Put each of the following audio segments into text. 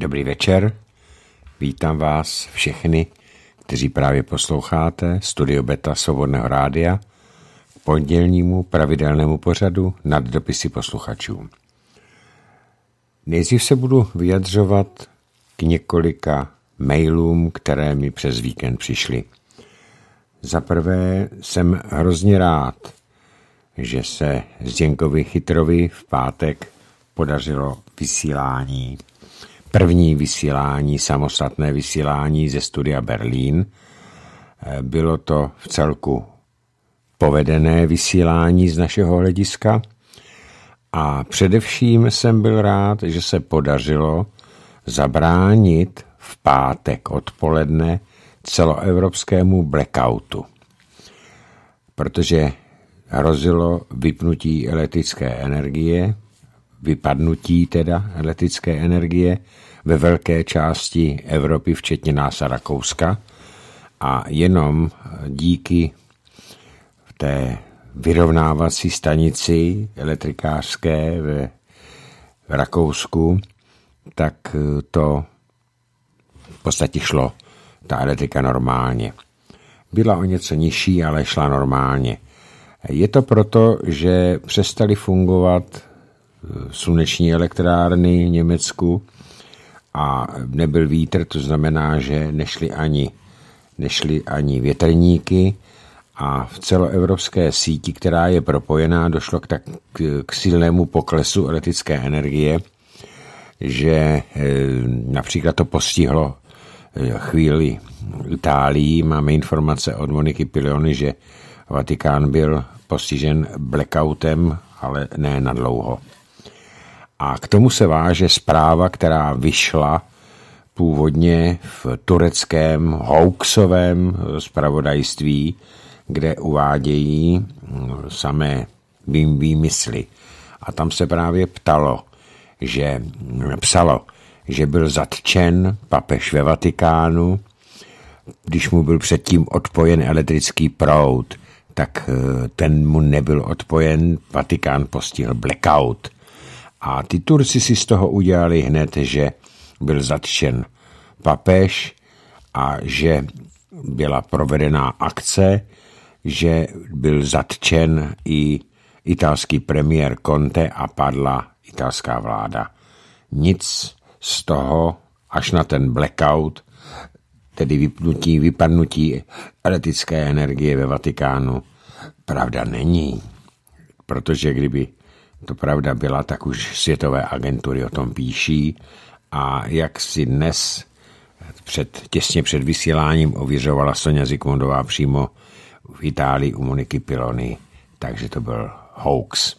Dobrý večer, vítám vás všechny, kteří právě posloucháte Studio Beta Svobodného rádia k pondělnímu pravidelnému pořadu nad dopisy posluchačů. Nejdřív se budu vyjadřovat k několika mailům, které mi přes víkend přišly. Za prvé jsem hrozně rád, že se Zděnkovi Chytrovi v pátek podařilo vysílání první vysílání, samostatné vysílání ze studia Berlín. Eh, bylo to v celku povedené vysílání z našeho hlediska a především jsem byl rád, že se podařilo zabránit v pátek odpoledne celoevropskému blackoutu, protože hrozilo vypnutí elektrické energie, vypadnutí teda elektrické energie ve velké části Evropy, včetně nás a Rakouska. A jenom díky té vyrovnávací stanici elektrikářské ve Rakousku, tak to v podstatě šlo, ta elektrika normálně. Byla o něco nižší, ale šla normálně. Je to proto, že přestali fungovat sluneční elektrárny v Německu a nebyl vítr, to znamená, že nešly ani, nešly ani větrníky a v celoevropské síti, která je propojená, došlo k, tak, k silnému poklesu elektrické energie, že e, například to postihlo e, chvíli Itálii. Máme informace od Moniky Piliony, že Vatikán byl postižen blackoutem, ale ne na dlouho. A k tomu se váže zpráva, která vyšla původně v tureckém hoaxovém spravodajství, kde uvádějí mm, samé výmysly. A tam se právě ptalo, že psalo, že byl zatčen papež ve Vatikánu, když mu byl předtím odpojen elektrický proud, tak eh, ten mu nebyl odpojen, Vatikán postihl blackout – a ty Turci si z toho udělali hned, že byl zatčen papež a že byla provedená akce, že byl zatčen i italský premiér Conte a padla italská vláda. Nic z toho, až na ten blackout, tedy vypnutí, vypadnutí elektrické energie ve Vatikánu, pravda není. Protože kdyby to pravda byla, tak už světové agentury o tom píší a jak si dnes před, těsně před vysíláním ověřovala Sonja Zikmundová přímo v Itálii u Moniky Pilony, takže to byl hoax.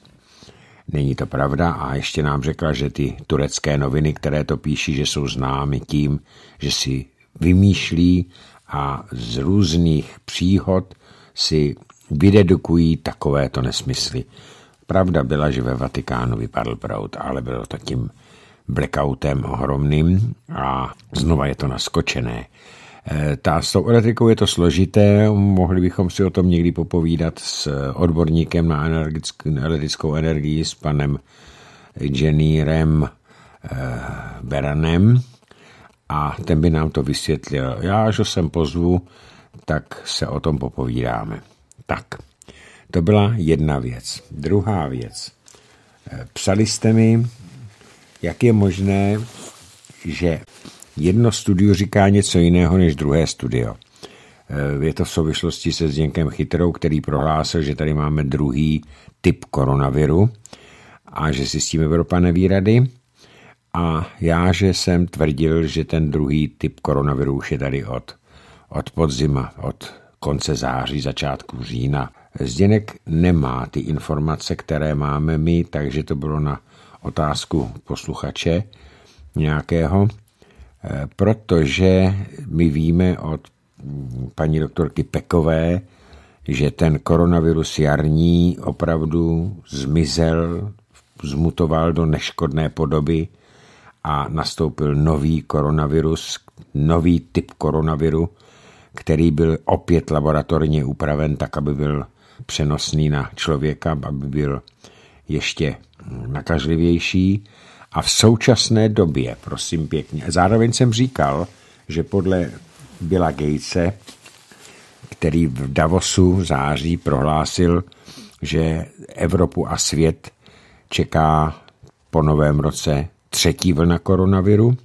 Není to pravda a ještě nám řekla, že ty turecké noviny, které to píší, že jsou známy tím, že si vymýšlí a z různých příhod si vydedukují takovéto nesmysly. Pravda byla, že ve Vatikánu vypadl prout, ale bylo to tím blackoutem ohromným a znova je to naskočené. E, ta, s tou elektrikou je to složité, mohli bychom si o tom někdy popovídat s odborníkem na elektrickou energii, s panem inženýrem e, Beranem a ten by nám to vysvětlil. Já, až ho sem pozvu, tak se o tom popovídáme. Tak. To byla jedna věc. Druhá věc. Eh, psali jste mi, jak je možné, že jedno studio říká něco jiného než druhé studio. Eh, je to v souvislosti se Zděnkem Chytrou, který prohlásil, že tady máme druhý typ koronaviru a že si s tím Evropa neví rady. A já, že jsem tvrdil, že ten druhý typ koronaviru už je tady od, od podzima, od konce září, začátku října. Zděnek nemá ty informace, které máme my, takže to bylo na otázku posluchače nějakého, eh, protože my víme od paní doktorky Pekové, že ten koronavirus jarní opravdu zmizel, zmutoval do neškodné podoby a nastoupil nový koronavirus, nový typ koronaviru, který byl opět laboratorně upraven tak, aby byl přenosný na člověka, aby byl ještě nakažlivější. A v současné době, prosím pěkně, zároveň jsem říkal, že podle Billa Gatese, který v Davosu v září prohlásil, že Evropu a svět čeká po novém roce třetí vlna koronaviru,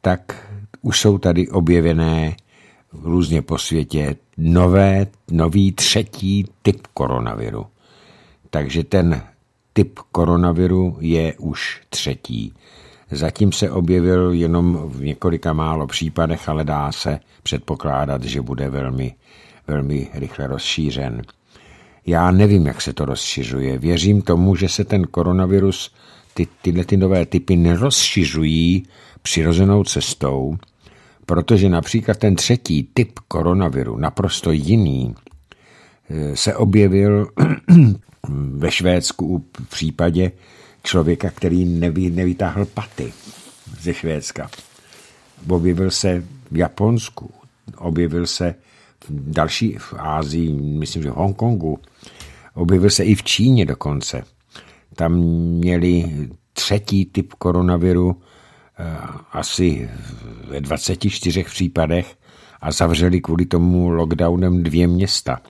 tak už jsou tady objevené různě po světě nové, nový třetí typ koronaviru. Takže ten typ koronaviru je už třetí. Zatím se objevil jenom v několika málo případech, ale dá se předpokládat, že bude velmi, velmi rychle rozšířen. Já nevím, jak se to rozšiřuje. Věřím tomu, že se ten koronavirus, ty, tyhle ty nové typy nerozšiřují přirozenou cestou, protože například ten třetí typ koronaviru, naprosto jiný, eh, se objevil ve Švédsku v případě člověka, který nevy, nevytáhl paty ze Švédska. Objevil se v Japonsku, objevil se v další v Ázii, myslím, že v Hongkongu, objevil se i v Číně dokonce. Tam měli třetí typ koronaviru asi ve 24 případech a zavřeli kvůli tomu lockdownem dvě města,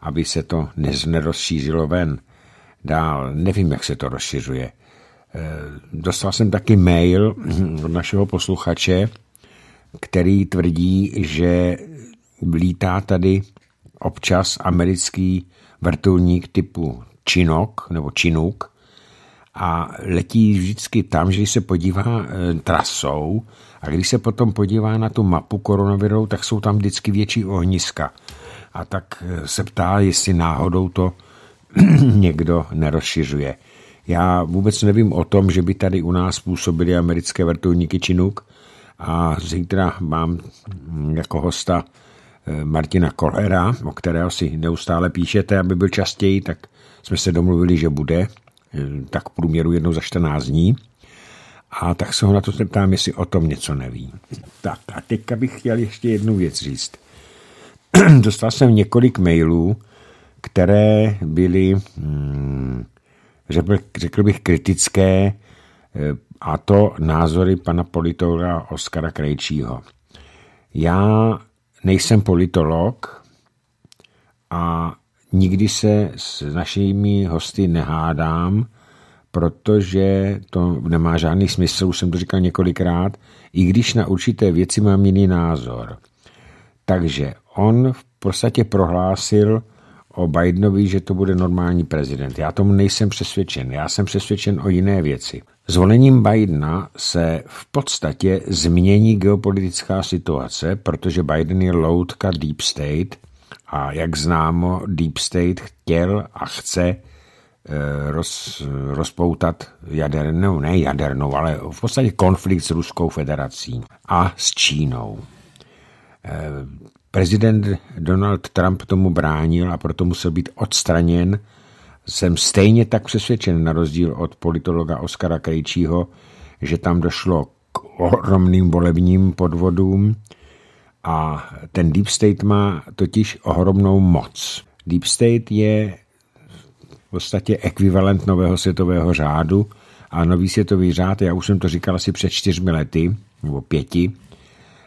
aby se to nerozšířilo ven. Dál nevím, jak se to rozšiřuje. Eh, dostal jsem taky mail od našeho posluchače, který tvrdí, že lítá tady občas americký vrtulník typu Chinook nebo Chinook a letí vždycky tam, že když se podívá e, trasou a když se potom podívá na tu mapu koronaviru, tak jsou tam vždycky větší ohniska. A tak e, se ptá, jestli náhodou to někdo nerozšiřuje. Já vůbec nevím o tom, že by tady u nás působily americké vrtulníky Chinook a zítra mám jako hosta Eh, Martina Kolera, o kterého si neustále píšete, aby byl častěji, tak jsme se domluvili, že bude, tak v průměru jednou za 14 dní. A tak se ho na to zeptám, jestli o tom něco neví. Tak a teďka bych chtěl ještě jednu věc říct. Dostal jsem několik mailů, které byly, hmm, řekl, řekl bych, kritické, eh, a to názory pana politologa Oskara Krejčího. Já nejsem politolog a nikdy se s našimi hosty nehádám, protože to nemá žádný smysl, už jsem to říkal několikrát, i když na určité věci mám jiný názor. Takže on v podstatě prohlásil o Bidenovi, že to bude normální prezident. Já tomu nejsem přesvědčen. Já jsem přesvědčen o jiné věci. Zvolením Bidena se v podstatě změní geopolitická situace, protože Biden je loutka Deep State a jak známo, Deep State chtěl a chce eh, roz, rozpoutat jadernou, ne jadernou, ale v podstatě konflikt s Ruskou federací a s Čínou. Eh, prezident Donald Trump tomu bránil a proto musel být odstraněn jsem stejně tak přesvědčen, na rozdíl od politologa Oskara Krejčího, že tam došlo k ohromným volebním podvodům a ten Deep State má totiž ohromnou moc. Deep State je v podstatě ekvivalent nového světového řádu a nový světový řád, já už jsem to říkal asi před čtyřmi lety, nebo pěti,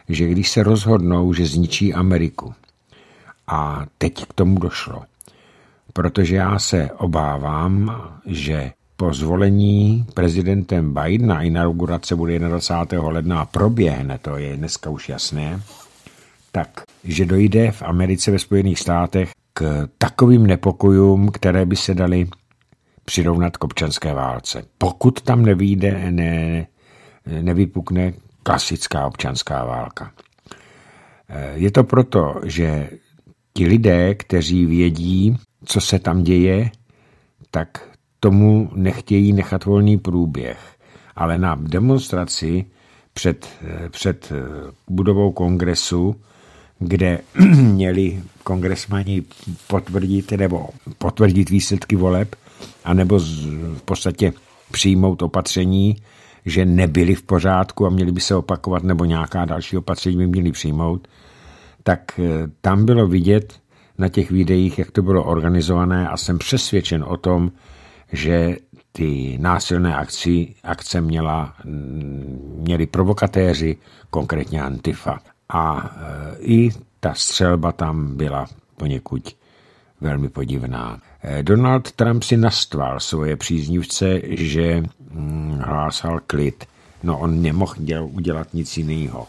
že když se rozhodnou, že zničí Ameriku, a teď k tomu došlo, protože já se obávám, že po zvolení prezidentem Bidena inaugurace bude 21. ledna a proběhne, to je dneska už jasné, tak, že dojde v Americe ve Spojených státech k takovým nepokojům, které by se daly přirovnat k občanské válce. Pokud tam nevíde, ne, nevypukne klasická občanská válka. Je to proto, že ti lidé, kteří vědí, co se tam děje, tak tomu nechtějí nechat volný průběh. Ale na demonstraci před, před budovou kongresu, kde měli kongresmani potvrdit nebo potvrdit výsledky voleb, anebo v podstatě přijmout opatření, že nebyly v pořádku a měly by se opakovat, nebo nějaká další opatření by měly přijmout, tak tam bylo vidět, na těch videích, jak to bylo organizované a jsem přesvědčen o tom, že ty násilné akci, akce měla, měli provokatéři, konkrétně Antifa. A i ta střelba tam byla poněkud velmi podivná. Donald Trump si nastval svoje příznivce, že hm, hlásal klid. No on nemohl udělat nic jiného.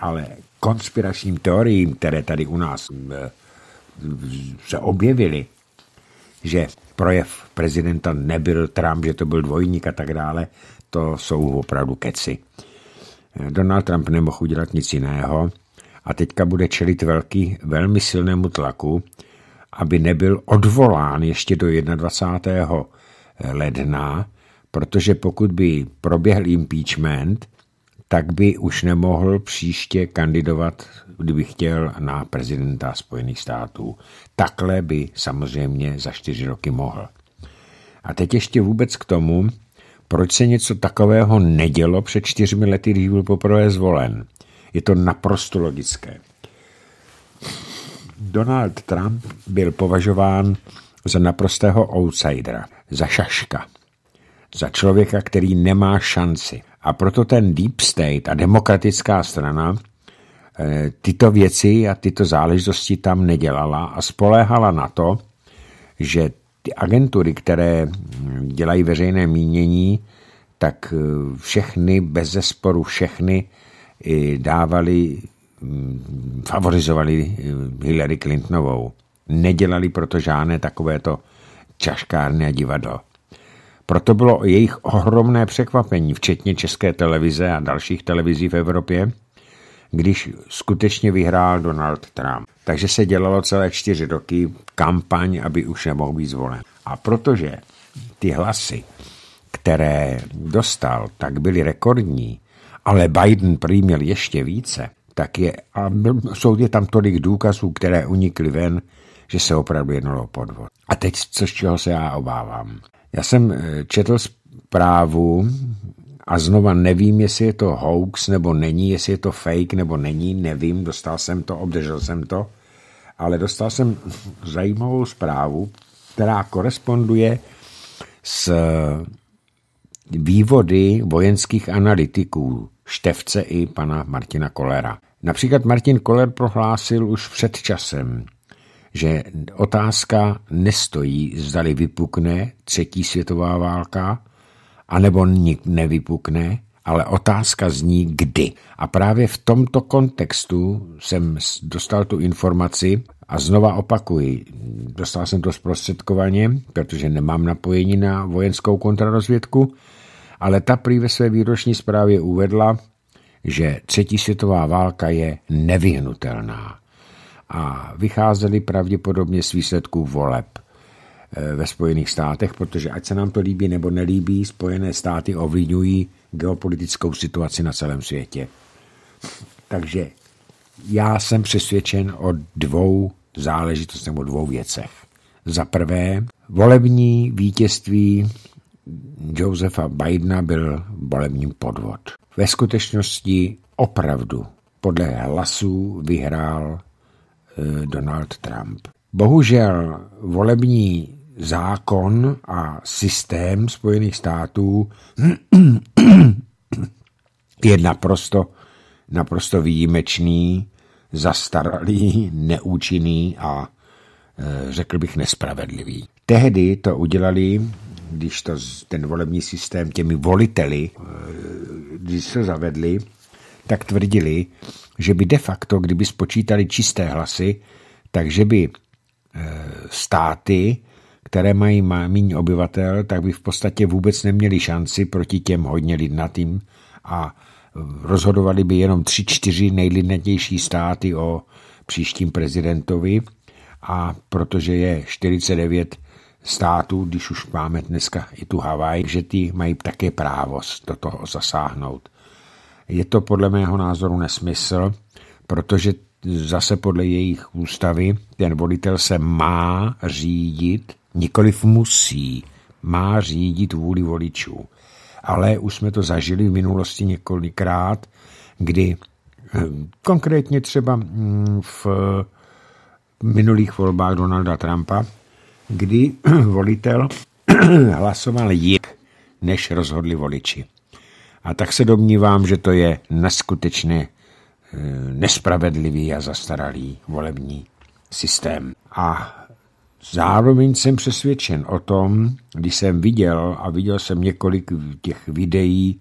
Ale konspiračním teoriím, které tady u nás eh, se objevily, že projev prezidenta nebyl Trump, že to byl dvojník a tak dále, to jsou opravdu keci. Donald Trump nemohl udělat nic jiného a teďka bude čelit velký, velmi silnému tlaku, aby nebyl odvolán ještě do 21. ledna, protože pokud by proběhl impeachment, tak by už nemohl příště kandidovat, kdyby chtěl na prezidenta Spojených států. Takhle by samozřejmě za čtyři roky mohl. A teď ještě vůbec k tomu, proč se něco takového nedělo před čtyřmi lety, když byl poprvé zvolen. Je to naprosto logické. Donald Trump byl považován za naprostého outsidera, za šaška, za člověka, který nemá šanci. A proto ten Deep State a demokratická strana eh, tyto věci a tyto záležitosti tam nedělala a spoléhala na to, že ty agentury, které dělají veřejné mínění, tak eh, všechny, bez zesporu všechny, dávali, mm, favorizovali eh, Hillary Clintonovou. Nedělali proto žádné takovéto čaškárny a divadlo. Proto bylo jejich ohromné překvapení, včetně české televize a dalších televizí v Evropě, když skutečně vyhrál Donald Trump. Takže se dělalo celé čtyři roky kampaň, aby už nemohl být zvolen. A protože ty hlasy, které dostal, tak byly rekordní, ale Biden prý měl ještě více, tak je, a jsou je tam tolik důkazů, které unikly ven, že se opravdu jednalo o podvod. A teď, co z čeho se já obávám. Já jsem eh, četl zprávu a znova nevím, jestli je to hoax nebo není, jestli je to fake nebo není, nevím, dostal jsem to, obdržel jsem to, ale dostal jsem zajímavou zprávu, která koresponduje s vývody vojenských analytiků Števce i pana Martina Kolera. Například Martin Koller prohlásil už před časem, že otázka nestojí, zdali vypukne třetí světová válka, anebo nevypukne, ale otázka zní kdy. A právě v tomto kontextu jsem dostal tu informaci a znova opakuji, dostal jsem to zprostředkovaně, protože nemám napojení na vojenskou kontrarozvědku, ale ta prý ve své výroční zprávě uvedla, že třetí světová válka je nevyhnutelná a vycházeli pravděpodobně z výsledků voleb ve Spojených státech, protože ať se nám to líbí nebo nelíbí, Spojené státy ovlivňují geopolitickou situaci na celém světě. Takže já jsem přesvědčen o dvou záležitostech nebo dvou věcech. Za prvé, volební vítězství Josefa Bidena byl volebním podvod. Ve skutečnosti opravdu podle hlasů vyhrál Eh, Donald Trump. Bohužel volební zákon a systém Spojených států je naprosto, naprosto výjimečný, zastaralý, neúčinný a eh, řekl bych nespravedlivý. Tehdy to udělali, když to ten volební systém těmi voliteli, eh, když se zavedli, tak tvrdili, že by de facto, kdyby spočítali čisté hlasy, takže by e, státy, které mají méně obyvatel, tak by v podstatě vůbec neměli šanci proti těm hodně lidnatým a rozhodovali by jenom tři, čtyři nejlidnatější státy o příštím prezidentovi a protože je 49 států, když už máme dneska i tu Havaj, že ty mají také právo do toho zasáhnout. Je to podle mého názoru nesmysl, protože zase podle jejich ústavy ten volitel se má řídit, nikoliv musí, má řídit vůli voličů. Ale už jsme to zažili v minulosti několikrát, kdy eh, konkrétně třeba mm, v minulých volbách Donalda Trumpa, kdy volitel hlasoval jinak, než rozhodli voliči. A tak se domnívám, že to je neskutečně eh, nespravedlivý a zastaralý volební systém. A zároveň jsem přesvědčen o tom, když jsem viděl a viděl jsem několik těch videí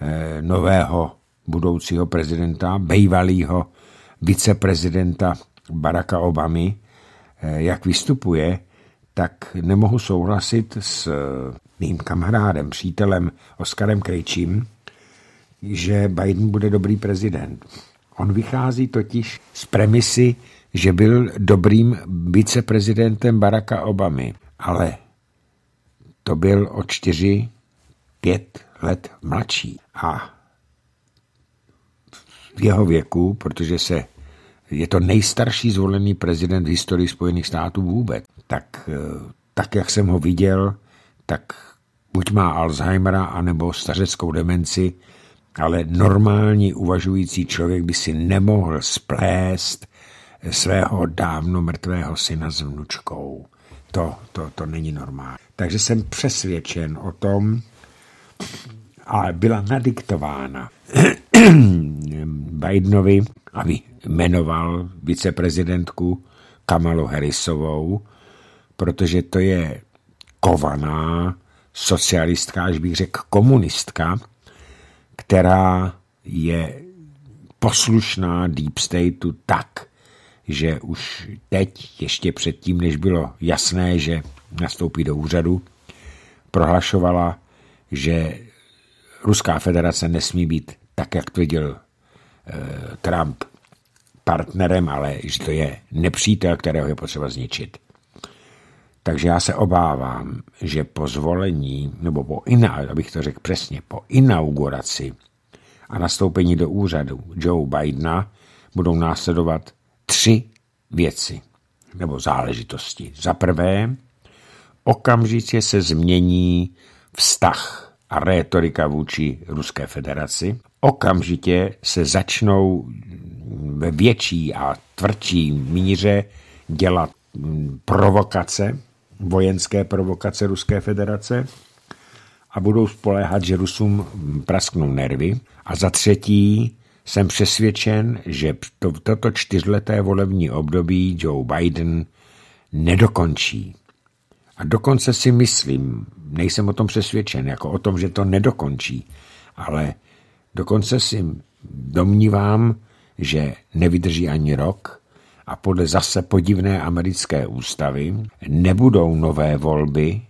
eh, nového budoucího prezidenta, bývalého viceprezidenta Baracka Obamy, eh, jak vystupuje, tak nemohu souhlasit s mým kamarádem, přítelem Oskarem Krejčím, že Biden bude dobrý prezident. On vychází totiž z premisy, že byl dobrým viceprezidentem Baracka Obamy, ale to byl o čtyři, pět let mladší. A v jeho věku, protože se je to nejstarší zvolený prezident v historii Spojených států vůbec, tak, eh, tak jak jsem ho viděl, tak buď má Alzheimera, anebo stařeckou demenci, ale normální uvažující člověk by si nemohl splést svého dávno mrtvého syna s vnučkou. To, to, to není normální. Takže jsem přesvědčen o tom, ale byla nadiktována Bidenovi, aby jmenoval viceprezidentku Kamalu Harrisovou, protože to je kovaná socialistka, až bych řekl komunistka, která je poslušná Deep Stateu tak, že už teď, ještě předtím, než bylo jasné, že nastoupí do úřadu, prohlašovala, že Ruská federace nesmí být tak, jak tvrdil eh, Trump, partnerem, ale že to je nepřítel, kterého je potřeba zničit. Takže já se obávám, že po zvolení, nebo po ina, abych to řekl přesně, po inauguraci a nastoupení do úřadu Joe Bidena budou následovat tři věci nebo záležitosti. Za prvé, okamžitě se změní vztah a rétorika vůči Ruské federaci. Okamžitě se začnou ve větší a tvrdší míře dělat provokace vojenské provokace Ruské federace a budou spoléhat, že Rusům prasknou nervy. A za třetí jsem přesvědčen, že to, toto čtyřleté volební období Joe Biden nedokončí. A dokonce si myslím, nejsem o tom přesvědčen, jako o tom, že to nedokončí, ale dokonce si domnívám, že nevydrží ani rok a podle zase podivné americké ústavy nebudou nové volby,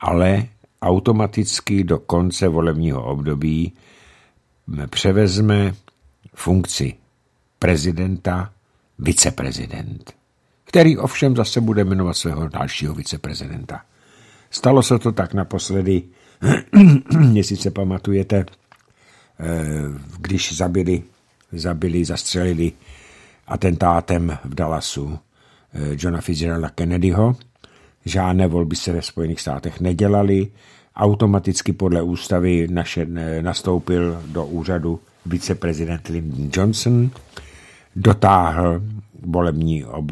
ale automaticky do konce volebního období převezme funkci prezidenta viceprezident, který ovšem zase bude jmenovat svého dalšího viceprezidenta. Stalo se to tak naposledy, jestli se pamatujete, eh, když zabili, zabili, zastřelili atentátem v Dallasu eh, Johna Fitzgeralda Kennedyho. Žádné volby se ve Spojených státech nedělaly. Automaticky podle ústavy naše, nastoupil do úřadu viceprezident Lyndon Johnson, dotáhl volební, ob,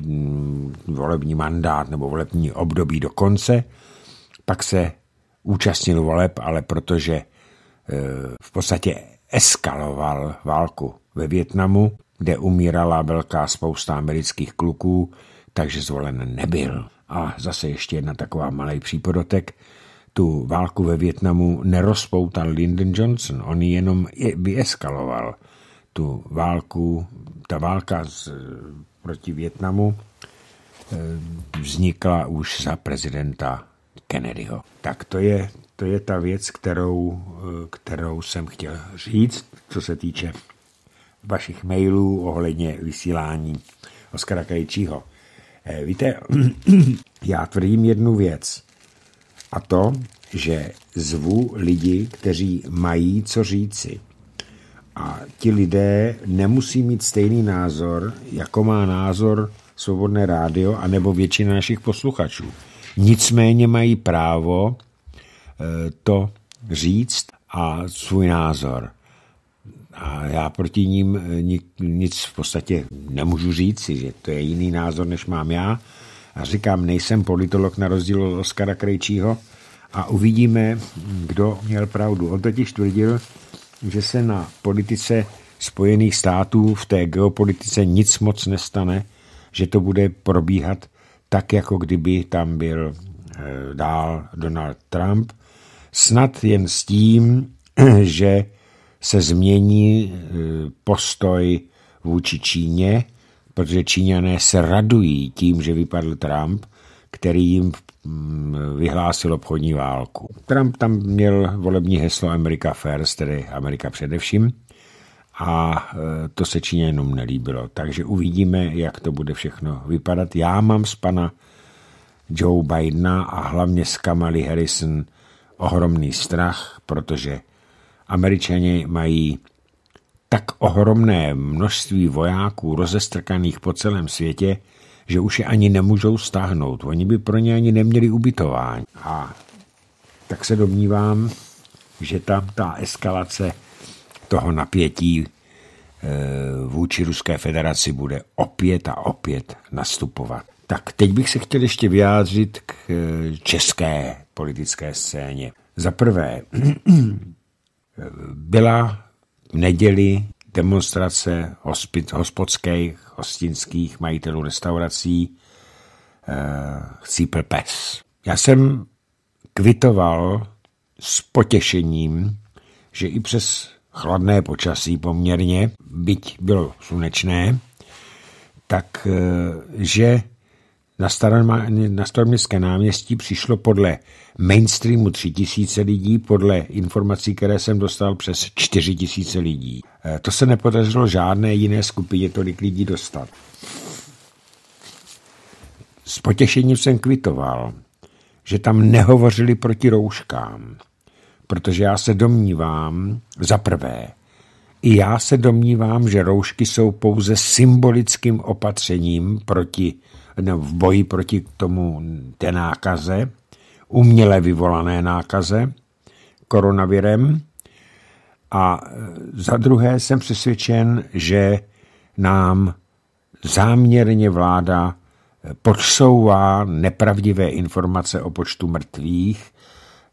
volební mandát nebo volební období do konce, pak se účastnil voleb, ale protože e, v podstatě eskaloval válku ve Větnamu, kde umírala velká spousta amerických kluků, takže zvolen nebyl. A zase ještě jedna taková malý přípodotek. Tu válku ve Větnamu nerozpoutal Lyndon Johnson, on ji jenom vyeskaloval. Tu válku, ta válka z, proti Větnamu eh, vznikla už za prezidenta Kennedyho. Tak to je, to je ta věc, kterou, eh, kterou jsem chtěl říct, co se týče vašich mailů ohledně vysílání Oskara Krejčího. Eh, víte, já tvrdím jednu věc a to, že zvu lidi, kteří mají co říci. A ti lidé nemusí mít stejný názor, jako má názor Svobodné rádio, anebo většina našich posluchačů. Nicméně mají právo eh, to říct a svůj názor a já proti ním eh, nic v podstatě nemůžu říct, že to je jiný názor, než mám já. A říkám, nejsem politolog na rozdíl od Oskara Krejčího, a uvidíme, kdo měl pravdu. On totiž tvrdil, že se na politice Spojených států v té geopolitice nic moc nestane, že to bude probíhat tak, jako kdyby tam byl eh, dál Donald Trump, snad jen s tím, že se změní eh, postoj vůči Číně, protože Číňané se radují tím, že vypadl Trump, který jim mm, vyhlásil obchodní válku. Trump tam měl volební heslo America First, tedy Amerika především, a e, to se Číňanům nelíbilo. Takže uvidíme, jak to bude všechno vypadat. Já mám z pana Joe Bidena a hlavně z Kamali Harrison ohromný strach, protože američani mají tak ohromné množství vojáků rozestrkaných po celém světě, že už je ani nemůžou stáhnout. Oni by pro ně ani neměli ubytování. A tak se domnívám, že tam ta eskalace toho napětí e, vůči Ruské federaci bude opět a opět nastupovat. Tak teď bych se chtěl ještě vyjádřit k e, české politické scéně. Za prvé, byla v neděli demonstrace hospit, hospodských, hostinských majitelů restaurací eh, Chcípl pes. Já jsem kvitoval s potěšením, že i přes chladné počasí poměrně, byť bylo slunečné, tak eh, že na, na Staroměstské náměstí přišlo podle mainstreamu 3000 lidí, podle informací, které jsem dostal přes 4000 lidí. Eh, to se nepodařilo žádné jiné skupině tolik lidí dostat. S potěšením jsem kvitoval, že tam nehovořili proti rouškám, protože já se domnívám, za prvé, i já se domnívám, že roušky jsou pouze symbolickým opatřením proti, v boji proti tomu té nákaze, uměle vyvolané nákaze koronavirem. A za druhé jsem přesvědčen, že nám záměrně vláda podsouvá nepravdivé informace o počtu mrtvých.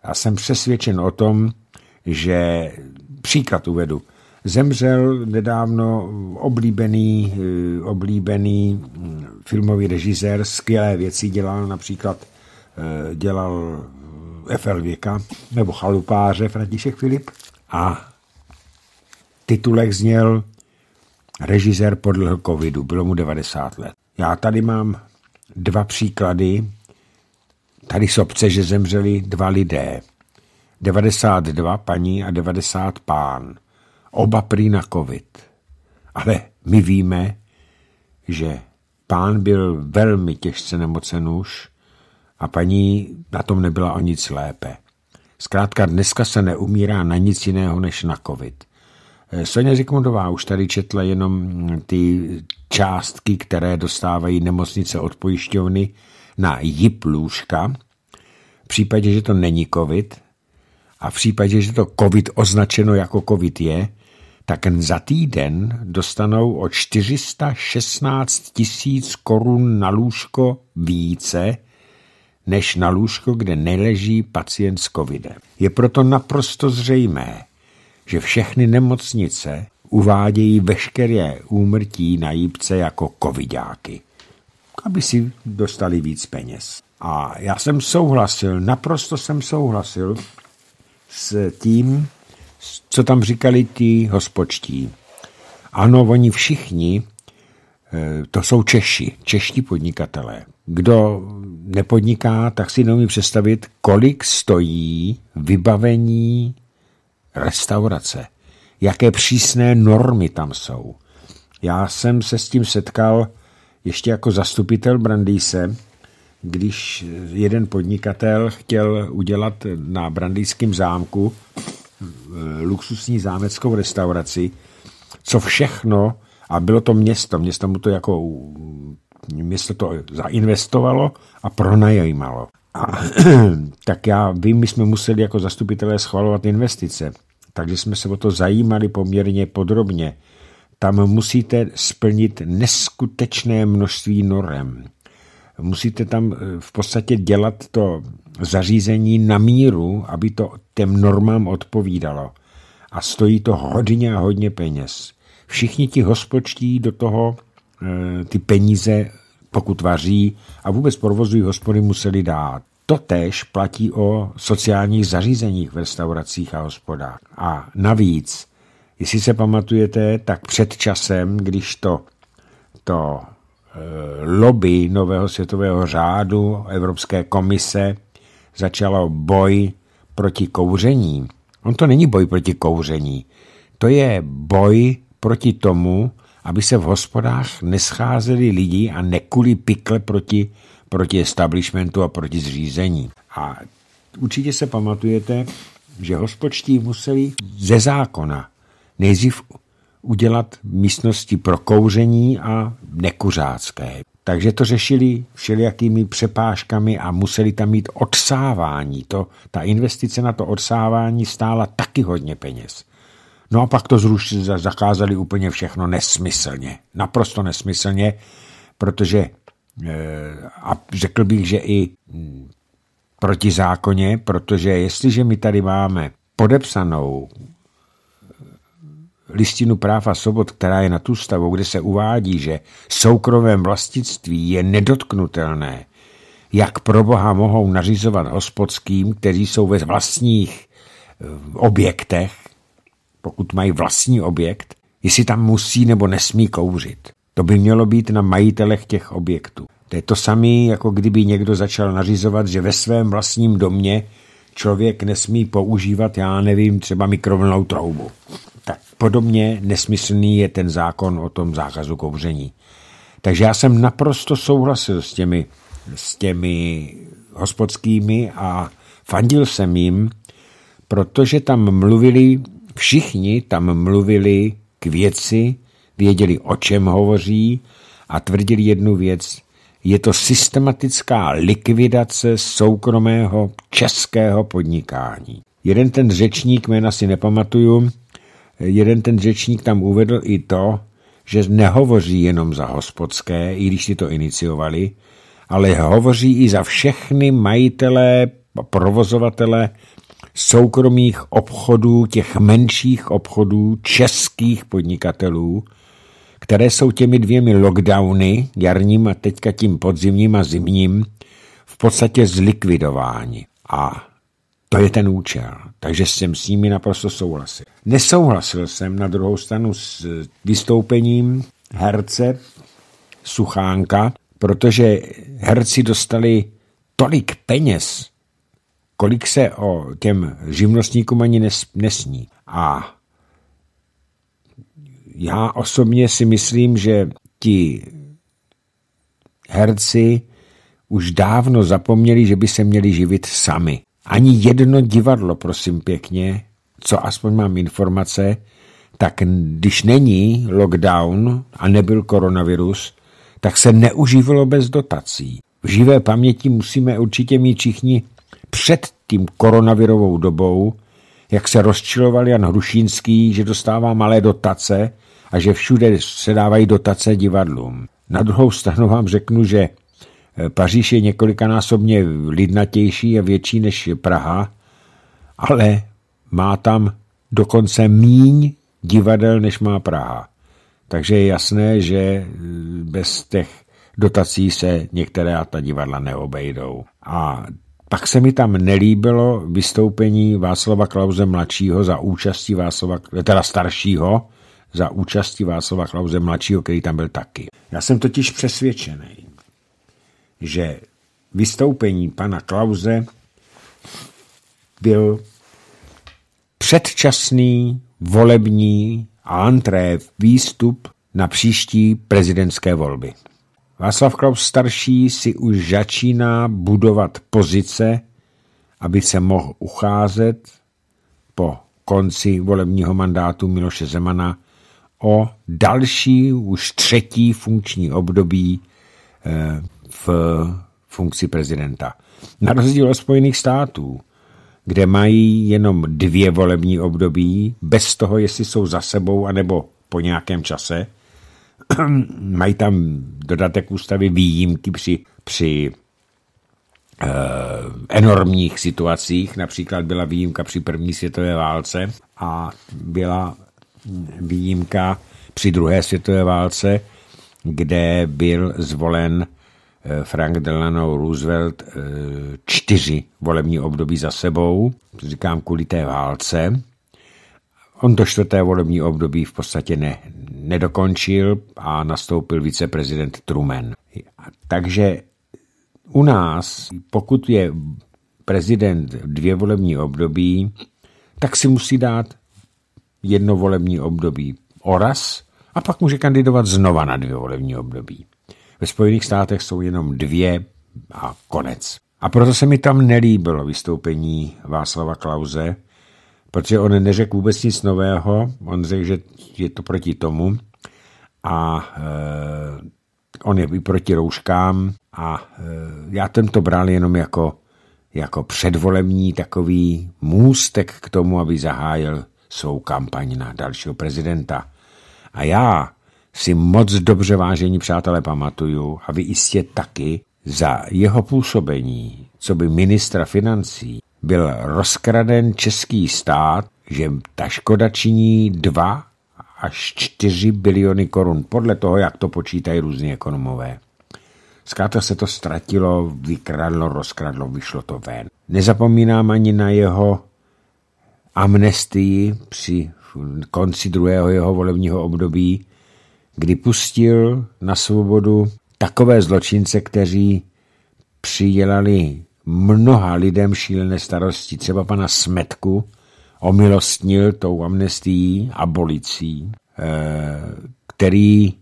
A jsem přesvědčen o tom, že příklad uvedu. Zemřel nedávno oblíbený, oblíbený filmový režisér, skvělé věci dělal, například eh, dělal FL Věka, nebo Chalupáře František Filip a titulek zněl Režisér podlehl covidu, bylo mu 90 let. Já tady mám dva příklady, tady z obce, že zemřeli dva lidé. 92 paní a 90 pán. Oba prý na covid. Ale my víme, že pán byl velmi těžce nemocen už a paní na tom nebyla o nic lépe. Zkrátka dneska se neumírá na nic jiného než na covid. Sonja Zikmundová už tady četla jenom ty částky, které dostávají nemocnice od pojišťovny na JIP lůžka. V případě, že to není covid a v případě, že to covid označeno jako covid je, tak za týden dostanou o 416 tisíc korun na lůžko více, než na lůžko, kde neleží pacient s covidem. Je proto naprosto zřejmé, že všechny nemocnice uvádějí veškeré úmrtí na jípce jako covidáky, aby si dostali víc peněz. A já jsem souhlasil, naprosto jsem souhlasil s tím, co tam říkali ti hospočtí. Ano, oni všichni, eh, to jsou Češi, čeští podnikatelé. Kdo nepodniká, tak si neumí představit, kolik stojí vybavení restaurace. Jaké přísné normy tam jsou. Já jsem se s tím setkal ještě jako zastupitel Brandýse, když jeden podnikatel chtěl udělat na Brandýském zámku luxusní zámeckou restauraci, co všechno, a bylo to město, město mu to jako, město to zainvestovalo a pronajímalo. A, tak já vím, my jsme museli jako zastupitelé schvalovat investice, takže jsme se o to zajímali poměrně podrobně. Tam musíte splnit neskutečné množství norem. Musíte tam v podstatě dělat to zařízení na míru, aby to těm normám odpovídalo. A stojí to hodně a hodně peněz. Všichni ti hospodští do toho e, ty peníze, pokud vaří a vůbec provozují hospody, museli dát. To tež platí o sociálních zařízeních v restauracích a hospodách. A navíc, jestli se pamatujete, tak před časem, když to, to lobby nového světového řádu Evropské komise začalo boj proti kouření. On to není boj proti kouření, to je boj proti tomu, aby se v hospodách nescházeli lidi a nekuli pikle proti, proti establishmentu a proti zřízení. A určitě se pamatujete, že hospodští museli ze zákona nejdřív udělat místnosti pro kouření a nekuřácké. Takže to řešili všelijakými přepážkami a museli tam mít odsávání. To, ta investice na to odsávání stála taky hodně peněz. No a pak to zrušili, zakázali úplně všechno nesmyslně. Naprosto nesmyslně, protože eh, a řekl bych, že i hm, proti zákoně, protože jestliže my tady máme podepsanou listinu práv a sobot, která je na tu stavu, kde se uvádí, že soukromém vlastnictví je nedotknutelné, jak pro boha mohou nařizovat hospodským, kteří jsou ve vlastních eh, objektech, pokud mají vlastní objekt, jestli tam musí nebo nesmí kouřit. To by mělo být na majitelech těch objektů. To je to samé, jako kdyby někdo začal nařizovat, že ve svém vlastním domě člověk nesmí používat, já nevím, třeba mikrovlnou troubu. Podobně nesmyslný je ten zákon o tom zákazu kouření. Takže já jsem naprosto souhlasil s těmi, s těmi hospodskými a fandil jsem jim, protože tam mluvili, všichni tam mluvili k věci, věděli, o čem hovoří a tvrdili jednu věc, je to systematická likvidace soukromého českého podnikání. Jeden ten řečník, jména si nepamatuju, jeden ten řečník tam uvedl i to, že nehovoří jenom za hospodské, i když si to iniciovali, ale hovoří i za všechny majitelé, provozovatele soukromých obchodů, těch menších obchodů, českých podnikatelů, které jsou těmi dvěmi lockdowny, jarním a teďka tím podzimním a zimním, v podstatě zlikvidováni. A to je ten účel. Takže jsem s nimi naprosto souhlasil. Nesouhlasil jsem na druhou stranu s vystoupením herce Suchánka, protože herci dostali tolik peněz, kolik se o těm živnostníkům ani nes, nesní. A já osobně si myslím, že ti herci už dávno zapomněli, že by se měli živit sami. Ani jedno divadlo, prosím pěkně, co aspoň mám informace, tak když není lockdown a nebyl koronavirus, tak se neužívalo bez dotací. V živé paměti musíme určitě mít všichni před tím koronavirovou dobou, jak se rozčiloval Jan Hrušínský, že dostává malé dotace a že všude se dávají dotace divadlům. Na druhou stranu vám řeknu, že Paříž je několikanásobně lidnatější a větší než Praha, ale má tam dokonce míň divadel, než má Praha. Takže je jasné, že eh, bez těch dotací se některé ta divadla neobejdou. A pak se mi tam nelíbilo vystoupení Václava Klauze mladšího za účastí Václava, teda staršího, za účastí Václava Klauze mladšího, který tam byl taky. Já jsem totiž přesvědčený, že vystoupení pana Klauze byl předčasný volební a antré výstup na příští prezidentské volby. Václav Klaus starší si už začíná budovat pozice, aby se mohl ucházet po konci volebního mandátu Miloše Zemana o další, už třetí funkční období eh, v funkci prezidenta. Na rozdíl od Spojených států, kde mají jenom dvě volební období, bez toho, jestli jsou za sebou anebo po nějakém čase, mají tam dodatek ústavy výjimky při, při eh, enormních situacích. Například byla výjimka při první světové válce a byla výjimka při druhé světové válce, kde byl zvolen eh, Frank Delano Roosevelt eh, čtyři volební období za sebou, říkám kvůli té válce. On to čtvrté volební období v podstatě ne, nedokončil a nastoupil viceprezident Truman. Takže u nás, pokud je prezident dvě volební období, tak si musí dát jedno volební období oraz a pak může kandidovat znova na dvě volební období. Ve Spojených státech jsou jenom dvě a konec. A proto se mi tam nelíbilo vystoupení Václava Klauze, protože on neřekl vůbec nic nového, on řekl, že je to proti tomu a e, on je i proti rouškám a e, já jsem to bral jenom jako, jako předvolební takový můstek k tomu, aby zahájil svou kampaň na dalšího prezidenta. A já si moc dobře, vážení přátelé, pamatuju, a vy jistě taky, za jeho působení, co by ministra financí, byl rozkraden český stát, že ta škoda činí 2 až 4 biliony korun, podle toho, jak to počítají různí ekonomové. Zkrátka se to ztratilo, vykradlo, rozkradlo, vyšlo to ven. Nezapomínám ani na jeho amnestii při konci druhého jeho volebního období, kdy pustil na svobodu takové zločince, kteří přidělali mnoha lidem šílené starosti, třeba pana Smetku, omilostnil tou amnestií, abolicí, eh, který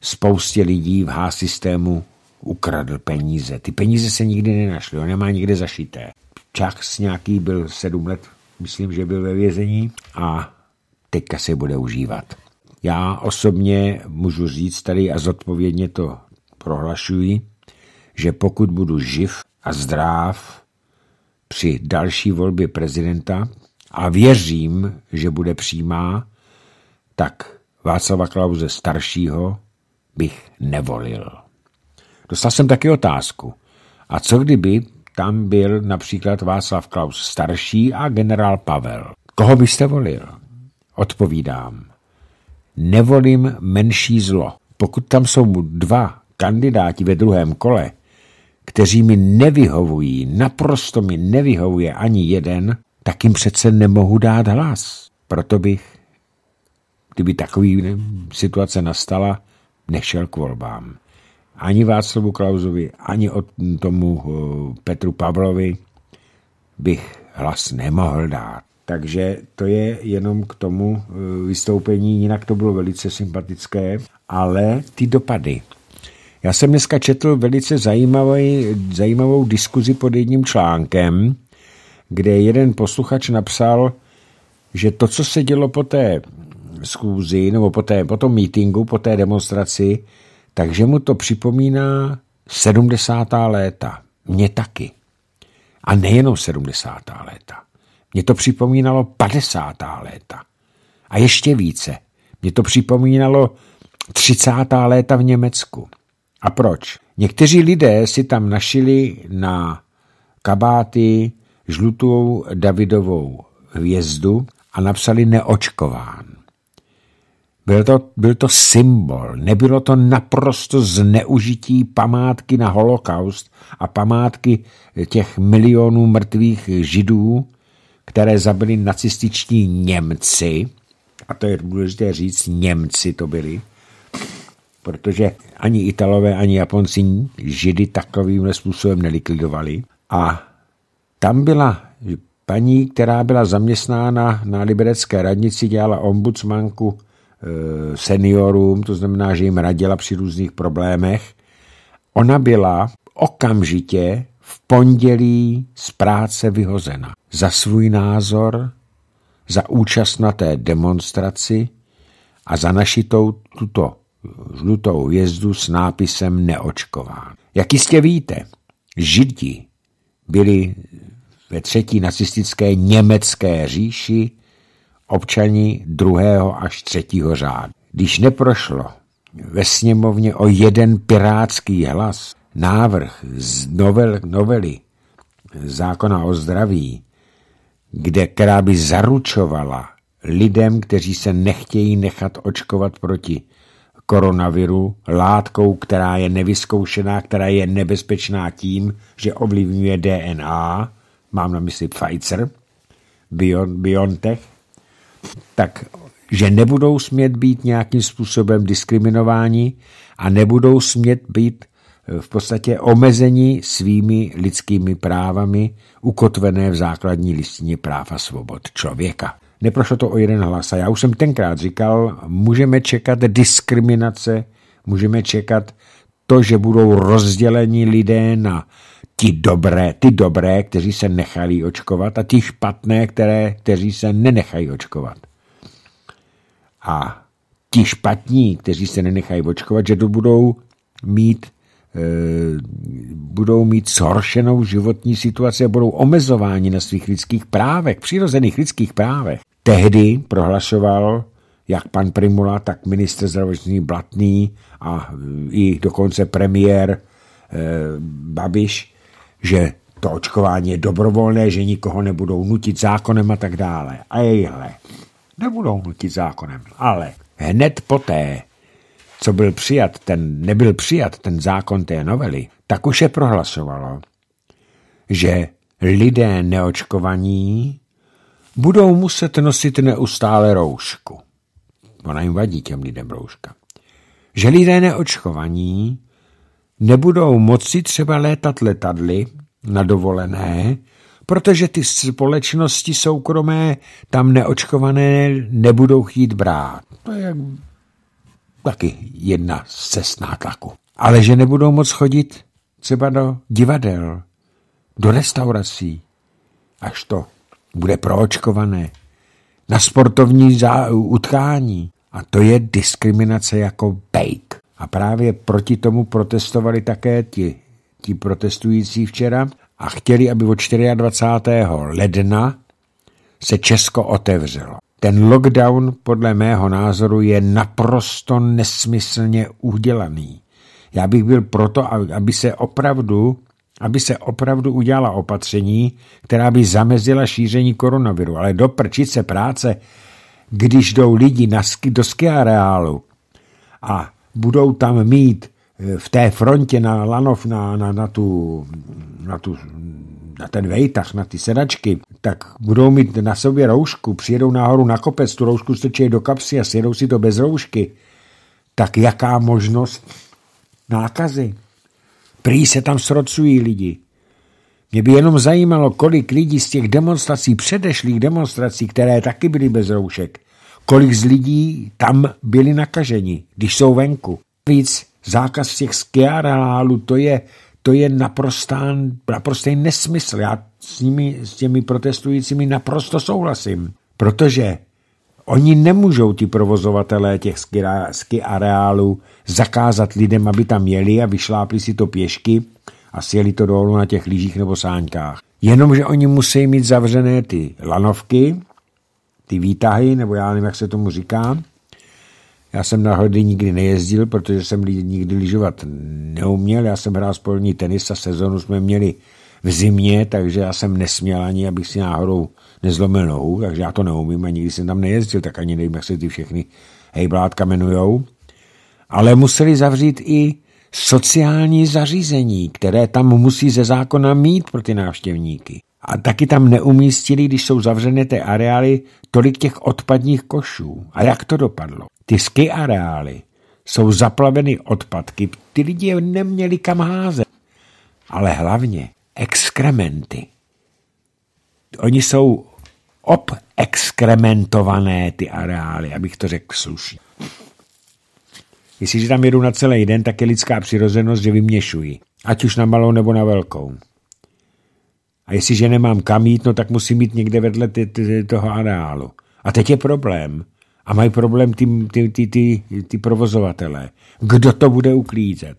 spoustě lidí v H-systému ukradl peníze. Ty peníze se nikdy nenašly, on nemá nikde zašité. Čas nějaký byl sedm let, myslím, že byl ve vězení a teďka se bude užívat. Já osobně můžu říct tady a zodpovědně to prohlašuji, že pokud budu živ a zdrav při další volbě prezidenta a věřím, že bude přímá, tak Václava Klauze staršího bych nevolil. Dostal jsem taky otázku. A co kdyby tam byl například Václav Klaus starší a generál Pavel? Koho byste volil? Odpovídám. Nevolím menší zlo. Pokud tam jsou dva kandidáti ve druhém kole, kteří mi nevyhovují, naprosto mi nevyhovuje ani jeden, tak jim přece nemohu dát hlas. Proto bych, kdyby takový situace nastala, nešel k volbám. Ani Václavu Klauzovi, ani od tomu eh, Petru Pavlovi bych hlas nemohl dát. Takže to je jenom k tomu eh, vystoupení, jinak to bylo velice sympatické, ale ty dopady. Já jsem dneska četl velice zajímavý, zajímavou diskuzi pod jedním článkem, kde jeden posluchač napsal, že to, co se dělo po té schůzi, nebo po, té, po tom meetingu, po té demonstraci, takže mu to připomíná 70. léta. Mně taky. A nejenom 70. léta. Mně to připomínalo 50. léta. A ještě více. Mně to připomínalo 30. léta v Německu. A proč? Někteří lidé si tam našili na kabáty žlutou Davidovou hvězdu a napsali neočkován. Byl to, byl to symbol, nebylo to naprosto zneužití památky na holokaust a památky těch milionů mrtvých židů, které zabili nacističní Němci, a to je důležité říct, Němci to byli, protože ani Italové, ani Japonci Židy takovým způsobem nelikvidovali. A tam byla paní, která byla zaměstnána na liberecké radnici, dělala ombudsmanku e, seniorům, to znamená, že jim radila při různých problémech. Ona byla okamžitě v pondělí z práce vyhozena za svůj názor, za účast na té demonstraci a za našitou tuto žlutou hvězdu s nápisem neočkován. Jak jistě víte, Židi byli ve třetí nacistické německé říši občani druhého až třetího řádu. Když neprošlo ve sněmovně o jeden pirátský hlas návrh z novel, novely zákona o zdraví, kde, která by zaručovala lidem, kteří se nechtějí nechat očkovat proti koronaviru látkou, která je nevyzkoušená, která je nebezpečná tím, že ovlivňuje DNA, mám na mysli Pfizer, Bion, BioNTech, tak že nebudou smět být nějakým způsobem diskriminováni a nebudou smět být v podstatě omezení svými lidskými právami ukotvené v základní listině práv a svobod člověka. Neprošlo to o jeden hlas a já už jsem tenkrát říkal, můžeme čekat diskriminace, můžeme čekat to, že budou rozděleni lidé na ti dobré, ty dobré, kteří se nechají očkovat a ty špatné, které, kteří se nenechají očkovat. A ti špatní, kteří se nenechají očkovat, že to budou mít budou mít zhoršenou životní situaci a budou omezováni na svých lidských právech, přirozených lidských právech. Tehdy prohlašoval jak pan Primula, tak ministr zdravotnictví Blatný a i dokonce premiér e, Babiš, že to očkování je dobrovolné, že nikoho nebudou nutit zákonem a tak dále. A jejhle, nebudou nutit zákonem, ale hned poté, co byl přijat ten, nebyl přijat ten zákon té novely, tak už je prohlasovalo, že lidé neočkovaní budou muset nosit neustále roušku. Ona jim vadí těm lidem rouška. Že lidé neočkovaní nebudou moci třeba létat letadly na dovolené, protože ty společnosti soukromé tam neočkované nebudou chtít brát. To je taky jedna z nátlaku. Ale že nebudou moc chodit třeba do divadel, do restaurací, až to bude proočkované, na sportovní utkání. A to je diskriminace jako bejk. A právě proti tomu protestovali také ti, ti protestující včera a chtěli, aby od 24. ledna se Česko otevřelo. Ten lockdown podle mého názoru je naprosto nesmyslně udělaný. Já bych byl proto, aby se opravdu aby se opravdu udělala opatření, která by zamezila šíření koronaviru. Ale do prčice práce, když jdou lidi na do skiareálu a budou tam mít v té frontě na lanov, na, na, na, tu, na, tu, na ten vejtach, na ty sedačky, tak budou mít na sobě roušku, přijedou nahoru na kopec, tu roušku strčí do kapsy a sjedou si to bez roušky, tak jaká možnost nákazy? Prý se tam srocují lidi. Mě by jenom zajímalo, kolik lidí z těch demonstrací, předešlých demonstrací, které taky byly bez roušek, kolik z lidí tam byli nakaženi, když jsou venku. Víc zákaz těch skiarálů, to je, to je naprostá, naprostý nesmysl. Já s nimi, s těmi protestujícími naprosto souhlasím, protože oni nemůžou, ti provozovatelé těch ski, areálů, zakázat lidem, aby tam jeli a vyšlápli si to pěšky a sjeli to dolů na těch lyžích nebo sáňkách. Jenomže oni musí mít zavřené ty lanovky, ty výtahy, nebo já nevím, jak se tomu říká. Já jsem na hody nikdy nejezdil, protože jsem nikdy lyžovat neuměl. Já jsem hrál spolní tenis a sezonu jsme měli v zimě, takže já jsem nesměl ani, abych si náhodou nezlomil nohu, takže já to neumím a nikdy jsem tam nejezdil, tak ani nevím, jak se ty všechny hejblátka jmenujou. Ale museli zavřít i sociální zařízení, které tam musí ze zákona mít pro ty návštěvníky. A taky tam neumístili, když jsou zavřené ty areály, tolik těch odpadních košů. A jak to dopadlo? Ty ski areály jsou zaplaveny odpadky, ty lidi neměli kam házet. Ale hlavně exkrementy. Oni jsou obexkrementované ty areály, abych to řekl slušně. Jestliže tam jedu na celý den, tak je lidská přirozenost, že vyměšují. Ať už na malou nebo na velkou. A jestliže nemám kam jít, no tak musím mít někde vedle ty, ty, toho areálu. A teď je problém. A mají problém ty, ty, ty, ty, ty provozovatelé. Kdo to bude uklízet?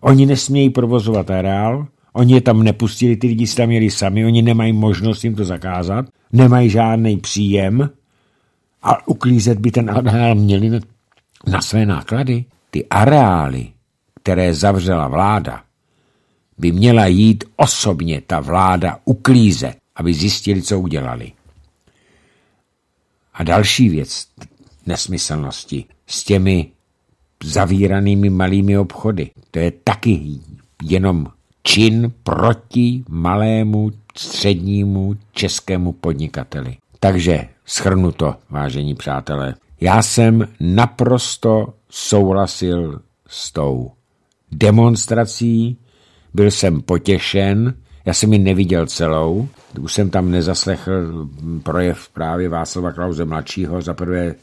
Oni nesmějí provozovat areál, oni je tam nepustili, ty lidi si tam měli sami, oni nemají možnost jim to zakázat, nemají žádný příjem a uklízet by ten areál měli na své náklady. ty areály, které zavřela vláda, by měla jít osobně ta vláda uklíze, aby zjistili, co udělali. A další věc nesmyslnosti s těmi zavíranými malými obchody. To je taky jenom čin proti malému střednímu českému podnikateli. Takže schrnu to, vážení přátelé. Já jsem naprosto souhlasil s tou demonstrací, byl jsem potěšen, já jsem ji neviděl celou, už jsem tam nezaslechl projev právě Václava Klauze mladšího, za prvé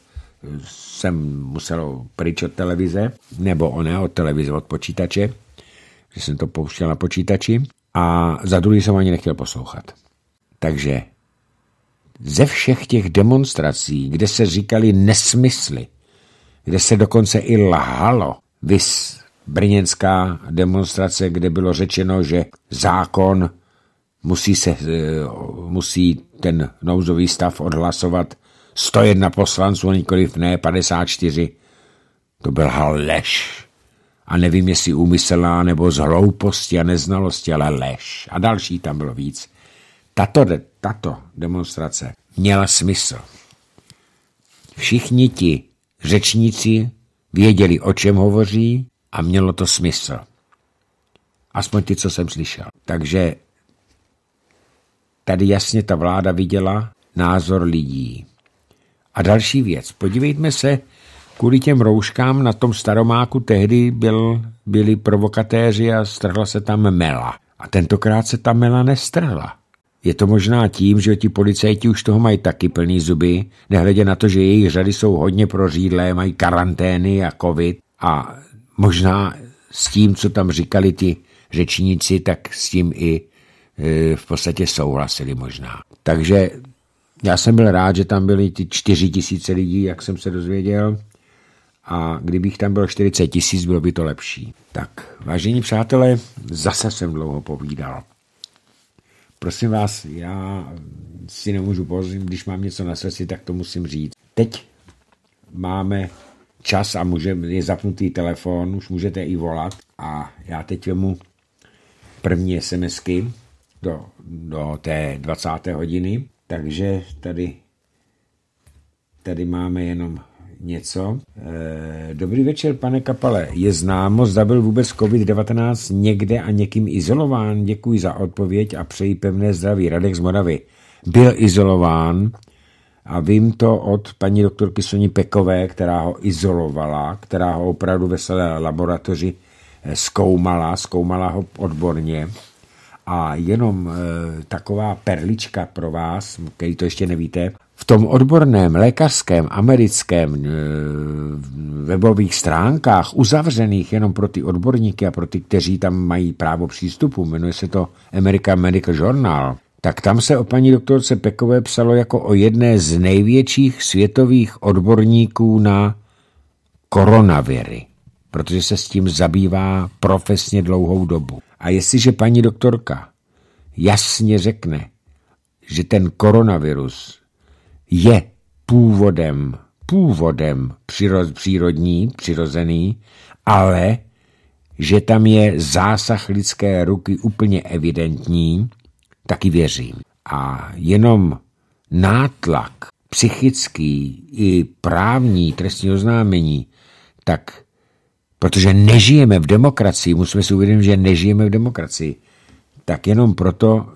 jsem musel pryč od televize, nebo ona od televize, od počítače, že jsem to pouštěl na počítači a za druhý jsem ani nechtěl poslouchat. Takže ze všech těch demonstrací, kde se říkali nesmysly, kde se dokonce i lhalo, vys brněnská demonstrace, kde bylo řečeno, že zákon musí, se, eh, musí ten nouzový stav odhlasovat 101 poslanců, nikoliv ne 54. To byl lež. A nevím, jestli úmyslná nebo z hlouposti a neznalosti, ale lež. A další tam bylo víc. Tato, tato demonstrace měla smysl. Všichni ti řečníci věděli, o čem hovoří a mělo to smysl. Aspoň ty, co jsem slyšel. Takže tady jasně ta vláda viděla názor lidí. A další věc, podívejme se, kvůli těm rouškám na tom staromáku tehdy byl, byli provokatéři a strhla se tam mela. A tentokrát se ta mela nestrhla. Je to možná tím, že ti policajti už toho mají taky plný zuby, nehledě na to, že jejich řady jsou hodně prořídlé, mají karantény a covid a možná s tím, co tam říkali ti řečníci, tak s tím i e, v podstatě souhlasili možná. Takže já jsem byl rád, že tam byly ty čtyři tisíce lidí, jak jsem se dozvěděl. A kdybych tam byl 40 tisíc, bylo by to lepší. Tak, vážení přátelé, zase jsem dlouho povídal. Prosím vás, já si nemůžu pozřít, když mám něco na srdci, tak to musím říct. Teď máme čas a může, je zapnutý telefon, už můžete i volat a já teď vemu první SMSky do, do té 20. hodiny takže tady, tady máme jenom něco. Eh, dobrý večer, pane Kapale. Je známo, zda byl vůbec COVID-19 někde a někým izolován? Děkuji za odpověď a přeji pevné zdraví. Radek z Moravy. Byl izolován a vím to od paní doktorky Soni Pekové, která ho izolovala, která ho opravdu ve své laboratoři eh, zkoumala, zkoumala ho odborně. A jenom e, taková perlička pro vás, který to ještě nevíte, v tom odborném lékařském americkém e, webových stránkách, uzavřených jenom pro ty odborníky a pro ty, kteří tam mají právo přístupu, jmenuje se to American Medical Journal, tak tam se o paní doktorce Pekové psalo jako o jedné z největších světových odborníků na koronaviry, protože se s tím zabývá profesně dlouhou dobu. A jestliže paní doktorka jasně řekne, že ten koronavirus je původem, původem přírodní, přirozený, ale že tam je zásah lidské ruky úplně evidentní, taky věřím. A jenom nátlak psychický i právní trestní oznámení, tak protože nežijeme v demokracii, musíme si uvědomit, že nežijeme v demokracii, tak jenom proto,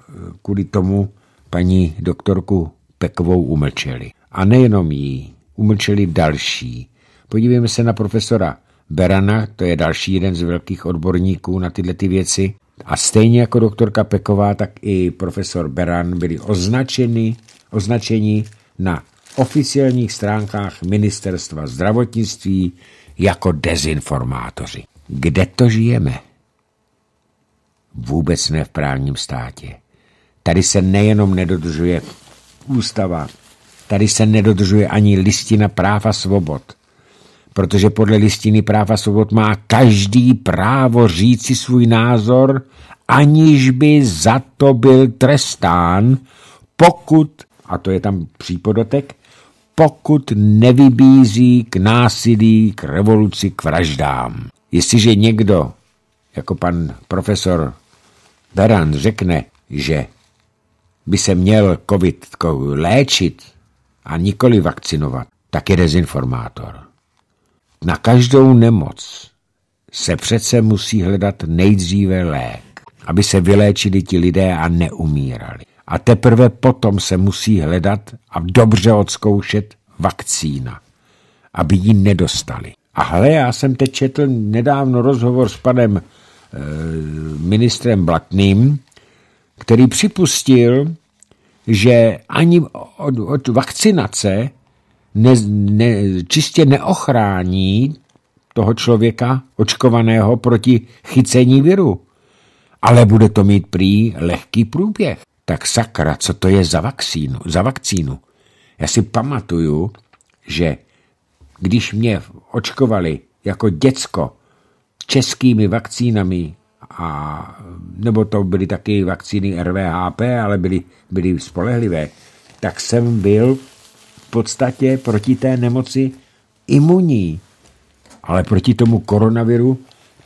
kvůli tomu paní doktorku Pekovou umlčeli. A nejenom jí, umlčeli další. Podívejme se na profesora Berana, to je další jeden z velkých odborníků na tyhle ty věci. A stejně jako doktorka Peková, tak i profesor Beran byli označeni, označeni na oficiálních stránkách ministerstva zdravotnictví jako dezinformátoři. Kde to žijeme? Vůbec ne v právním státě. Tady se nejenom nedodržuje ústava, tady se nedodržuje ani listina práv a svobod. Protože podle listiny práv a svobod má každý právo říci svůj názor, aniž by za to byl trestán, pokud, a to je tam přípodotek, pokud nevybízí k násilí, k revoluci, k vraždám. Jestliže někdo, jako pan profesor Beran, řekne, že by se měl covid léčit a nikoli vakcinovat, tak je dezinformátor. Na každou nemoc se přece musí hledat nejdříve lék, aby se vyléčili ti lidé a neumírali. A teprve potom se musí hledat a dobře odzkoušet vakcína, aby ji nedostali. A hle, já jsem teď četl nedávno rozhovor s panem e, ministrem Blatným, který připustil, že ani od, od vakcinace ne, ne, čistě neochrání toho člověka očkovaného proti chycení viru. Ale bude to mít prý lehký průběh. Tak sakra, co to je za vakcínu? Za vakcínu. Já si pamatuju, že když mě očkovali jako děcko českými vakcínami, a, nebo to byly taky vakcíny RVHP, ale byly, byly spolehlivé, tak jsem byl podstatě proti té nemoci imunní. Ale proti tomu koronaviru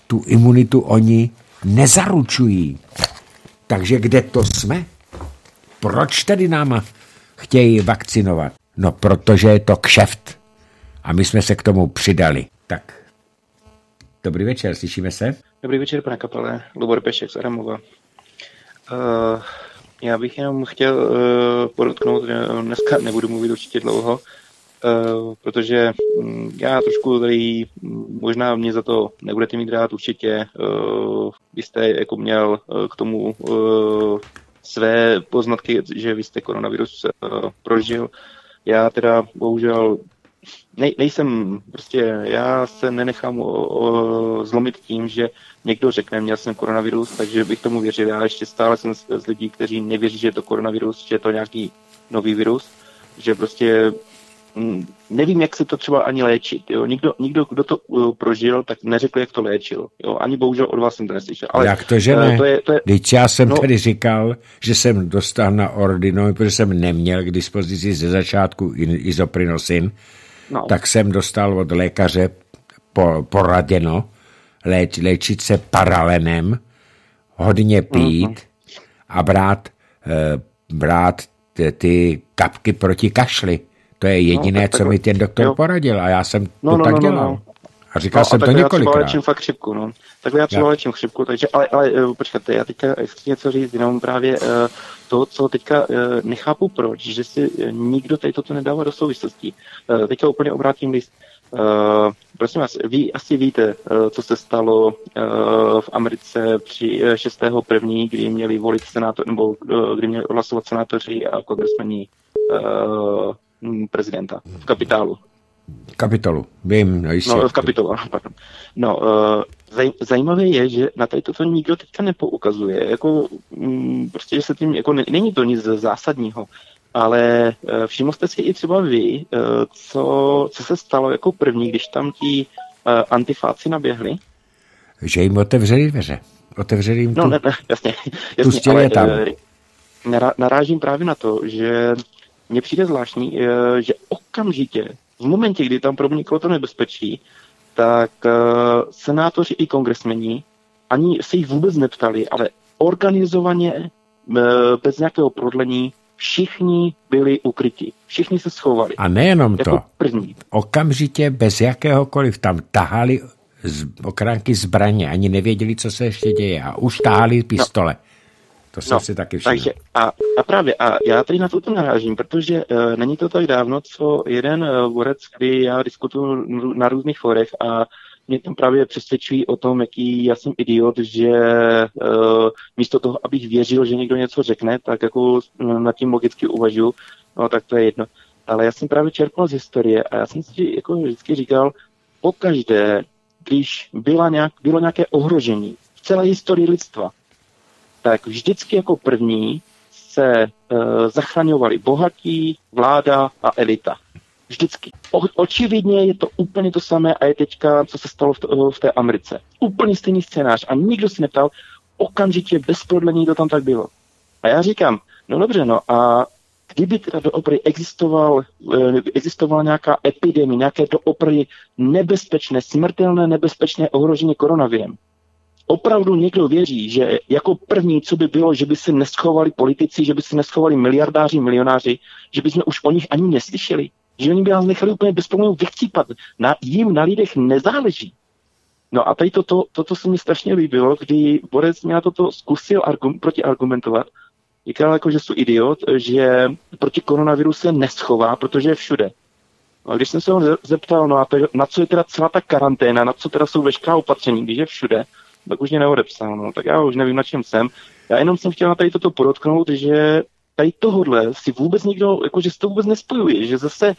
tu imunitu oni nezaručují. Takže kde to jsme? Proč tedy nám chtějí vakcinovat? No, protože je to kšeft. A my jsme se k tomu přidali. Tak, dobrý večer, slyšíme se? Dobrý večer, pane kapele. Lubor Pešek z Aramova. Uh, já bych jenom chtěl uh, podotknout, že dneska nebudu mluvit určitě dlouho, uh, protože um, já trošku tady, možná mě za to nebudete mít rád určitě, uh, byste jako měl uh, k tomu uh, své poznatky, že vy jste koronavirus uh, prožil. Já teda bohužel nej, nejsem, prostě já se nenechám o, o, zlomit tím, že někdo řekne, měl jsem koronavirus, takže bych tomu věřil. Já ještě stále jsem z, z lidí, kteří nevěří, že je to koronavirus, že je to nějaký nový virus, že prostě Mm, nevím, jak se to třeba ani léčit. Jo. Nikdo, nikdo, kdo to uh, prožil, tak neřekl, jak to léčil. Jo. Ani bohužel od vás jsem to neslyšel. Ale, jak to, že uh, ne? To je, to je, Teď já jsem no, tady říkal, že jsem dostal na ordino, protože jsem neměl k dispozici ze začátku izoprinosin, no. tak jsem dostal od lékaře po, poraděno léč, léčit se paralenem, hodně pít uh-huh. a brát, uh, brát ty, ty kapky proti kašli. To je jediné, no, co mi ten doktor jo. poradil a já jsem no, to no, tak no, no dělal. No. A říkal no, jsem a to několikrát. Já léčím fakt chřipku, no. Takhle já třeba já. léčím chřipku, takže, ale, ale uh, počkejte, já teďka chci něco říct, jenom právě uh, to, co teďka uh, nechápu proč, že si nikdo tady toto nedává do souvislostí. Uh, teďka úplně obrátím list. Uh, prosím vás, vy asi víte, uh, co se stalo uh, v Americe při uh, 6.1., kdy měli volit senátor, nebo uh, kdy měli hlasovat senátoři a kongresmeni uh, prezidenta v kapitálu. Kapitolu, vím, no, jistě. No, v kapitolu, pardon. No, uh, zaj, zajímavé je, že na tady toto nikdo teďka nepoukazuje, jako, um, prostě, že se tím, jako ne, není to nic zásadního, ale uh, všiml jste si i třeba vy, uh, co, co se stalo jako první, když tam ti uh, antifáci naběhli? Že jim otevřeli dveře. Otevřeli jim no, tu, no, ne, ne, jasně, jasně ale, tam. Uh, narážím právě na to, že mně přijde zvláštní, eh, že okamžitě, v momentě, kdy tam proniklo to nebezpečí, tak eh, senátoři i kongresmeni ani se jich vůbec neptali, ale organizovaně, eh, bez nějakého prodlení, všichni byli ukryti. Všichni se schovali. A nejenom jako to. První. Okamžitě, bez jakéhokoliv, tam tahali z okránky zbraně, ani nevěděli, co se ještě děje a už tahali pistole. No. To jsem no, si taky všiml. Takže a, a právě, a já tady na to narážím, protože uh, není to tak dávno, co jeden uh, borec, kdy já diskutuju na různých forech a mě tam právě přesvědčují o tom, jaký já jsem idiot, že uh, místo toho, abych věřil, že někdo něco řekne, tak jako nad tím logicky uvažuji, no tak to je jedno. Ale já jsem právě čerpal z historie a já jsem si jako vždycky říkal, pokaždé, když byla nějak, bylo nějaké ohrožení v celé historii lidstva, tak vždycky jako první se e, zachraňovali bohatí, vláda a elita. Vždycky. O, očividně je to úplně to samé a je teďka, co se stalo v, to, v té Americe. Úplně stejný scénář a nikdo si neptal, okamžitě bez prodlení to tam tak bylo. A já říkám, no dobře, no a kdyby teda doopravdy existoval, eh, existovala nějaká epidemie, nějaké doopravdy nebezpečné, smrtelné nebezpečné ohrožení koronavirem, opravdu někdo věří, že jako první, co by bylo, že by se neschovali politici, že by se neschovali miliardáři, milionáři, že by jsme už o nich ani neslyšeli, že oni by nás nechali úplně bez problémů vychcípat. Na, jim na lidech nezáleží. No a tady toto, toto se mi strašně líbilo, kdy Borec mě na toto zkusil argum, protiargumentovat. Říkal jako, že jsou idiot, že proti koronaviru se neschová, protože je všude. No a když jsem se ho zeptal, no a to, na co je teda celá ta karanténa, na co teda jsou veškerá opatření, když je všude, tak už mě neodepsal. No. Tak já už nevím, na čem jsem. Já jenom jsem chtěl na tady toto podotknout, že tady tohodle si vůbec nikdo, jako že se to vůbec nespojuje, že zase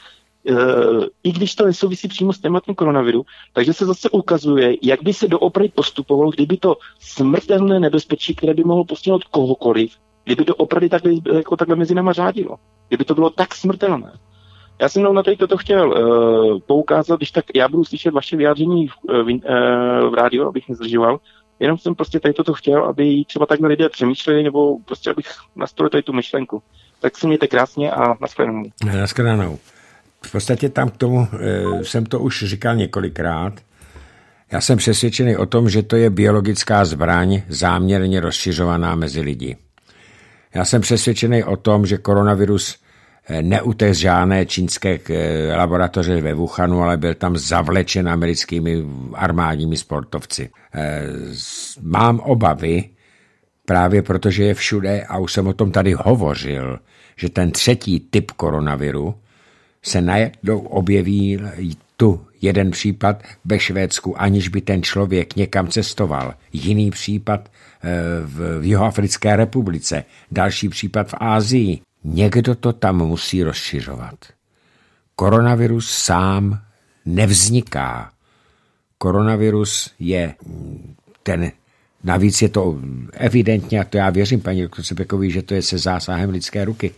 Uh, i když to nesouvisí přímo s tématem koronaviru, takže se zase ukazuje, jak by se doopravdy postupovalo, kdyby to smrtelné nebezpečí, které by mohlo postihnout kohokoliv, kdyby to opravdu takhle, jako takhle mezi náma řádilo. Kdyby to bylo tak smrtelné. Já jsem na tady toto chtěl uh, poukázat, když tak já budu slyšet vaše vyjádření v, uh, v, rádiu, abych nezdržoval. Jenom jsem prostě tady toto chtěl, aby třeba takhle lidé přemýšleli, nebo prostě abych nastolil tady tu myšlenku. Tak se mějte krásně a nashledanou. Nashledanou. V podstatě tam k tomu e, jsem to už říkal několikrát. Já jsem přesvědčený o tom, že to je biologická zbraň záměrně rozšiřovaná mezi lidi. Já jsem přesvědčený o tom, že koronavirus neutek z žádné čínské eh, laboratoře ve Wuhanu, ale byl tam zavlečen americkými armádními sportovci. Eh, mám obavy, právě protože je všude, a už jsem o tom tady hovořil, že ten třetí typ koronaviru se najednou objeví tu jeden případ ve Švédsku, aniž by ten člověk někam cestoval. Jiný případ v Jihoafrické republice, další případ v Ázii. Někdo to tam musí rozšiřovat. Koronavirus sám nevzniká. Koronavirus je ten, navíc je to evidentně, a to já věřím paní doktorce Pekový, že to je se zásahem lidské ruky,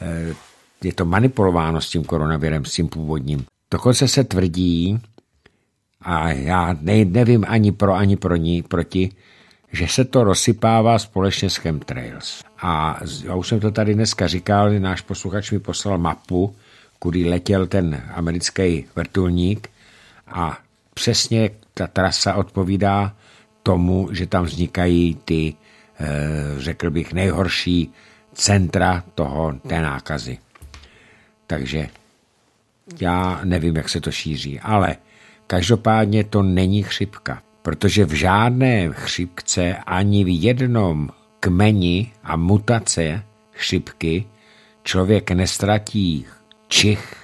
eh, je to manipulováno s tím koronavirem, s tím původním. Dokonce se tvrdí, a já ne, nevím ani pro, ani pro ní, proti, že se to rozsypává společně s chemtrails. A já už jsem to tady dneska říkal, náš posluchač mi poslal mapu, kudy letěl ten americký vrtulník a přesně ta trasa odpovídá tomu, že tam vznikají ty, eh, řekl bych, nejhorší centra toho, té nákazy. Takže já nevím, jak se to šíří, ale každopádně to není chřipka protože v žádné chřipce ani v jednom kmeni a mutace chřipky člověk nestratí čich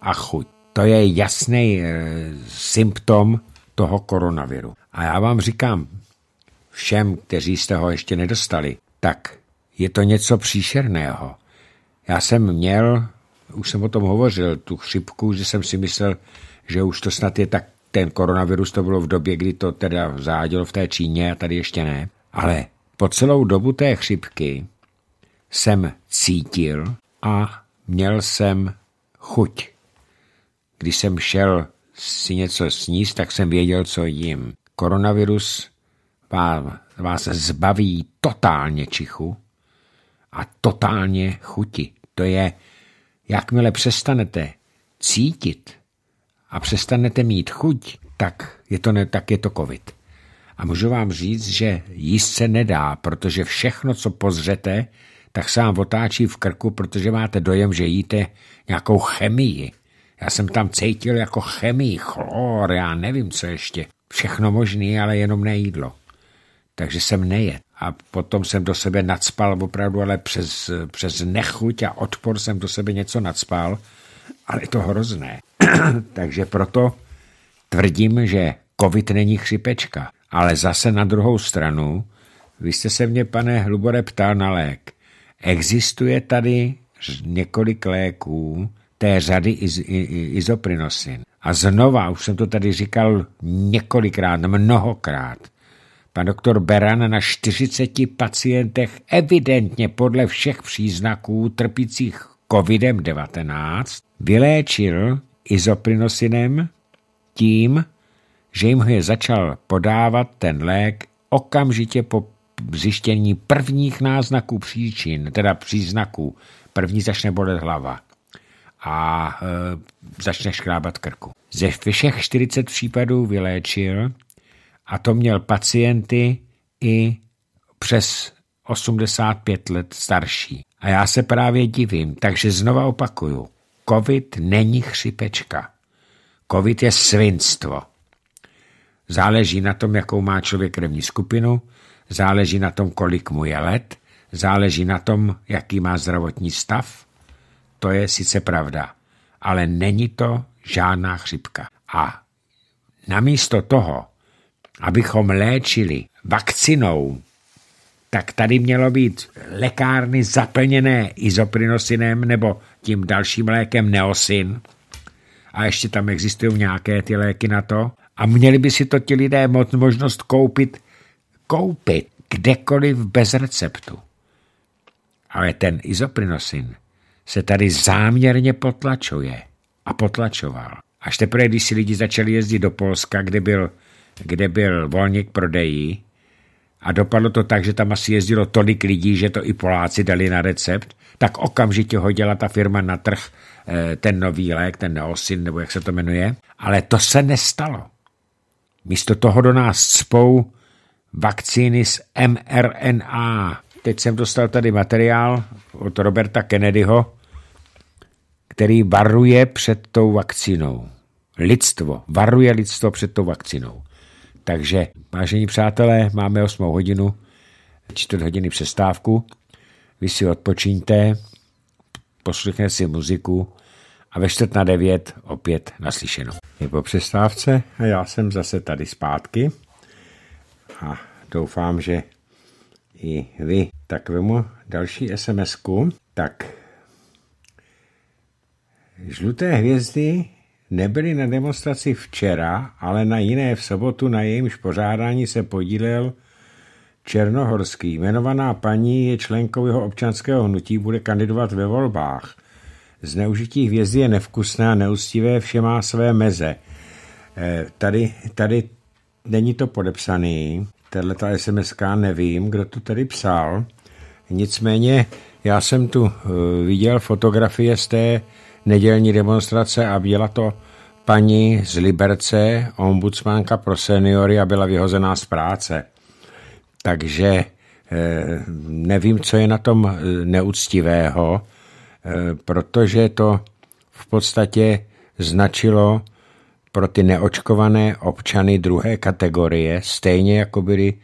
a chuť. To je jasný e, symptom toho koronaviru. A já vám říkám, všem, kteří jste ho ještě nedostali, tak je to něco příšerného. Já jsem měl, už jsem o tom hovořil, tu chřipku, že jsem si myslel, že už to snad je tak ten koronavirus to bylo v době, kdy to teda zádělo v té Číně a tady ještě ne. Ale po celou dobu té chřipky jsem cítil a měl jsem chuť. Když jsem šel si něco sníst, tak jsem věděl, co jim. Koronavirus vás zbaví totálně čichu a totálně chuti. To je, jakmile přestanete cítit a přestanete mít chuť, tak je to, ne, tak je to covid. A můžu vám říct, že jíst se nedá, protože všechno, co pozřete, tak se vám otáčí v krku, protože máte dojem, že jíte nějakou chemii. Já jsem tam cítil jako chemii, chlor, já nevím, co ještě. Všechno možný, ale jenom nejídlo. Takže jsem nejet. A potom jsem do sebe nadspal opravdu, ale přes, přes nechuť a odpor jsem do sebe něco nadspal. Ale je to hrozné. Takže proto tvrdím, že covid není chřipečka. Ale zase na druhou stranu, vy jste se mě, pane Hlubore, ptal na lék. Existuje tady několik léků té řady iz, izoprinosin. A znova, už jsem to tady říkal několikrát, mnohokrát, pan doktor Beran na 40 pacientech evidentně podle všech příznaků trpících COVID-19 vyléčil izoprinosinem tím, že jim je začal podávat ten lék okamžitě po zjištění prvních náznaků příčin, teda příznaků. První začne bolet hlava a e, začne škrábat krku. Ze všech 40 případů vyléčil a to měl pacienty i přes 85 let starší. A já se právě divím, takže znova opakuju. Covid není chřipečka. Covid je svinstvo. Záleží na tom, jakou má člověk krevní skupinu, záleží na tom, kolik mu je let, záleží na tom, jaký má zdravotní stav. To je sice pravda, ale není to žádná chřipka. A namísto toho, abychom léčili vakcinou, tak tady mělo být lékárny zaplněné izoprinosinem nebo tím dalším lékem neosin. A ještě tam existují nějaké ty léky na to. A měli by si to ti lidé moc možnost koupit, koupit kdekoliv bez receptu. Ale ten izoprinosin se tady záměrně potlačuje a potlačoval. Až teprve, když si lidi začali jezdit do Polska, kde byl, kde byl volník prodejí, a dopadlo to tak, že tam asi jezdilo tolik lidí, že to i Poláci dali na recept, tak okamžitě hodila ta firma na trh eh, ten nový lék, ten neosin, nebo jak se to jmenuje. Ale to se nestalo. Místo toho do nás cpou vakcíny z mRNA. Teď jsem dostal tady materiál od Roberta Kennedyho, který varuje před tou vakcínou. Lidstvo, varuje lidstvo před tou vakcínou. Takže, vážení přátelé, máme 8 hodinu, čtvrt hodiny přestávku. Vy si odpočíňte, poslechněte si muziku a ve čtvrt na devět opět naslyšeno. Je po přestávce a já jsem zase tady zpátky a doufám, že i vy. Tak vemu další sms -ku. Tak žluté hvězdy nebyli na demonstraci včera, ale na jiné v sobotu, na jejímž pořádání se podílel Černohorský. Jmenovaná paní je členkou jeho občanského hnutí, bude kandidovat ve volbách. Zneužití hvězdy je nevkusné a neúctivé, vše má své meze. Eh, tady, tady není to podepsaný, tato SMS nevím, kdo to tady psal. Nicméně já jsem tu eh, viděl fotografie z té nedělní demonstrace a byla to paní z Liberce, ombudsmanka pro seniory a byla vyhozená z práce. Takže eh, nevím, co je na tom eh, neúctivého, eh, protože to v podstatě značilo pro ty neočkované občany druhé kategorie, stejně jako byly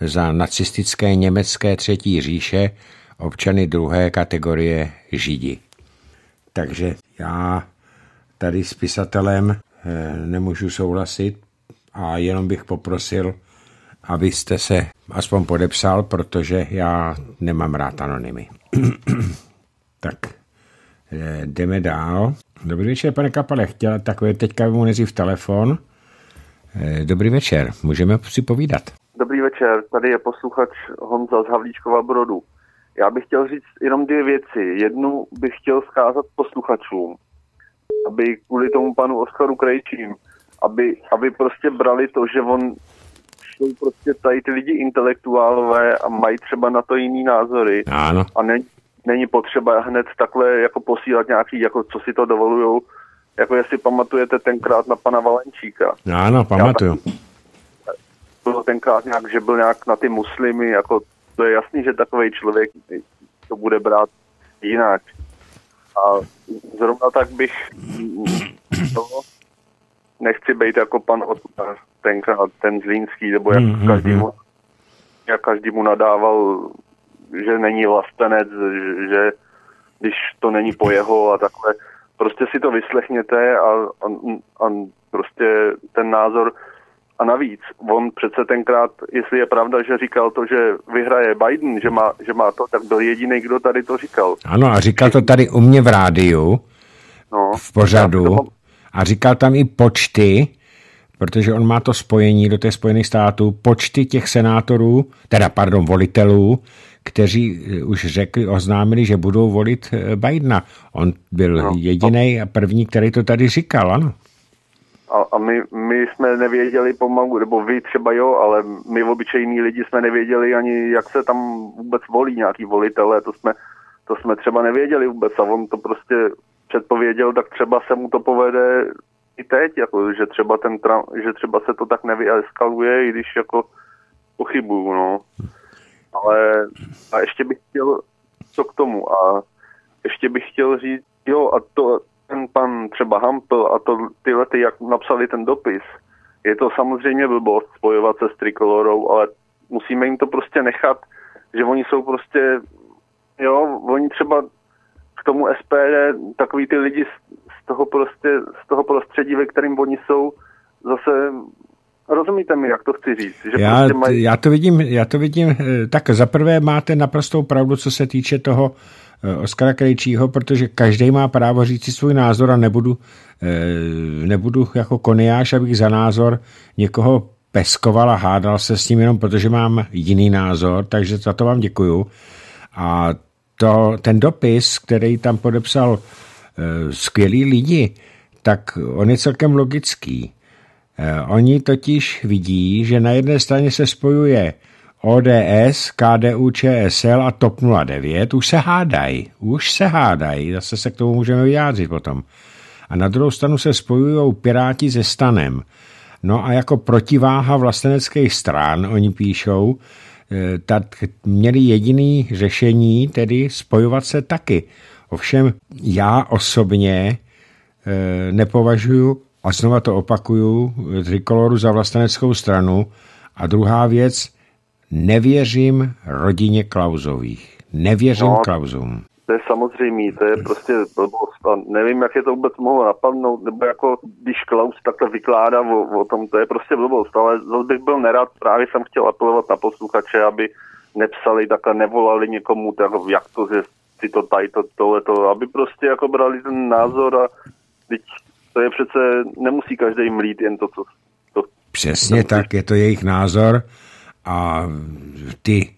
za nacistické německé třetí říše občany druhé kategorie Židi. Takže já tady s pisatelem eh, nemůžu souhlasit a jenom bych poprosil, abyste se aspoň podepsal, protože já nemám rád anonymy. tak, eh, jdeme dál. Dobrý večer, pane Kapale. Chtěl takové teďka mu nejdřív telefon. Eh, dobrý večer, můžeme si povídat. Dobrý večer, tady je posluchač Honza z Havlíčkova Brodu. Já bych chtěl říct jenom dvě věci. Jednu bych chtěl zkázat posluchačům, aby kvůli tomu panu Oskaru Krejčím, aby, aby prostě brali to, že on jsou prostě tady ty lidi intelektuálové a mají třeba na to jiný názory. Ano. A ne, není potřeba hned takhle jako posílat nějaký, jako co si to dovolujou, jako jestli pamatujete tenkrát na pana Valenčíka. Ano, pamatuju. Bylo tenkrát nějak, že byl nějak na ty muslimy, jako to je jasný, že takový člověk to bude brát jinak. A zrovna tak bych to nechci být jako pan Otkar, tenkrát ten Zlínský, nebo jak mm-hmm. každému, jak každému nadával, že není vlastenec, že, že když to není po jeho a takhle. Prostě si to vyslechněte a, a, a prostě ten názor a navíc, on přece tenkrát, jestli je pravda, že říkal to, že vyhraje Biden, že má, že má to, tak byl jediný, kdo tady to říkal. Ano, a říkal to tady u mě v rádiu, no, v pořadu, a říkal tam i počty, protože on má to spojení do těch Spojených států, počty těch senátorů, teda pardon, volitelů, kteří eh, už řekli, oznámili, že budou volit eh, Bidena. On byl no, jediný a první, který to tady říkal, ano. A, a my, my jsme nevěděli pomalu, nebo vy třeba jo, ale my obyčejní lidi jsme nevěděli ani, jak se tam vůbec volí nějaký volitele, to jsme, to jsme třeba nevěděli vůbec a on to prostě předpověděl, tak třeba se mu to povede i teď, jako, že, třeba ten, že třeba se to tak nevyeskaluje, i když jako pochybuju, no. Ale a ještě bych chtěl co k tomu a ještě bych chtěl říct, jo, a to, ten pan třeba Hampel a to, ty lety, jak napsali ten dopis, je to samozřejmě blbost spojovat se s trikolorou, ale musíme jim to prostě nechat, že oni jsou prostě, jo, oni třeba k tomu SPD, takový ty lidi z toho prostě, z toho prostředí, ve kterým oni jsou, zase Rozumíte mi, jak to chci říct? Že já, prostě mají... já, to vidím, já to vidím, eh, tak zaprvé máte naprostou pravdu, co se týče toho Oskara Krejčího, protože každý má právo říct si svůj názor a nebudu, eh, nebudu jako koniáš, abych za názor někoho peskoval a hádal se s ním jenom protože mám jiný názor, takže za to vám děkuju. A to, ten dopis, který tam podepsal skvělí lidi, tak on je celkem logický. Eh, oni totiž vidí, že na jedné straně se spojuje ODS, KDU, ČSL a TOP 09, už se hádají, už se hádají, zase se k tomu můžeme vyjádřit potom. A na druhou stranu se spojují Piráti se Stanem. No a jako protiváha vlasteneckých stran, oni píšou, eh, tak měli jediný řešení, tedy spojovat se taky. Ovšem já osobně eh, nepovažuji a znova to opakuju, trikoloru za vlasteneckou stranu. A druhá věc, nevěřím rodině Klauzových. Nevěřím no, Klauzům. To je samozřejmé, to je prostě blbost. A nevím, jak je to vůbec mohlo napadnout, nebo jako když Klaus takhle vykládá o, o tom, to je prostě blbost. Ale zase bych byl nerad, právě jsem chtěl apelovat na posluchače, aby nepsali takhle, nevolali někomu, tak jak to, že si to tady, to, tohleto, aby prostě jako brali ten názor a teď to je přece, nemusí každý mlít jen to, co... To, Přesně to, tak, je to jejich názor a ty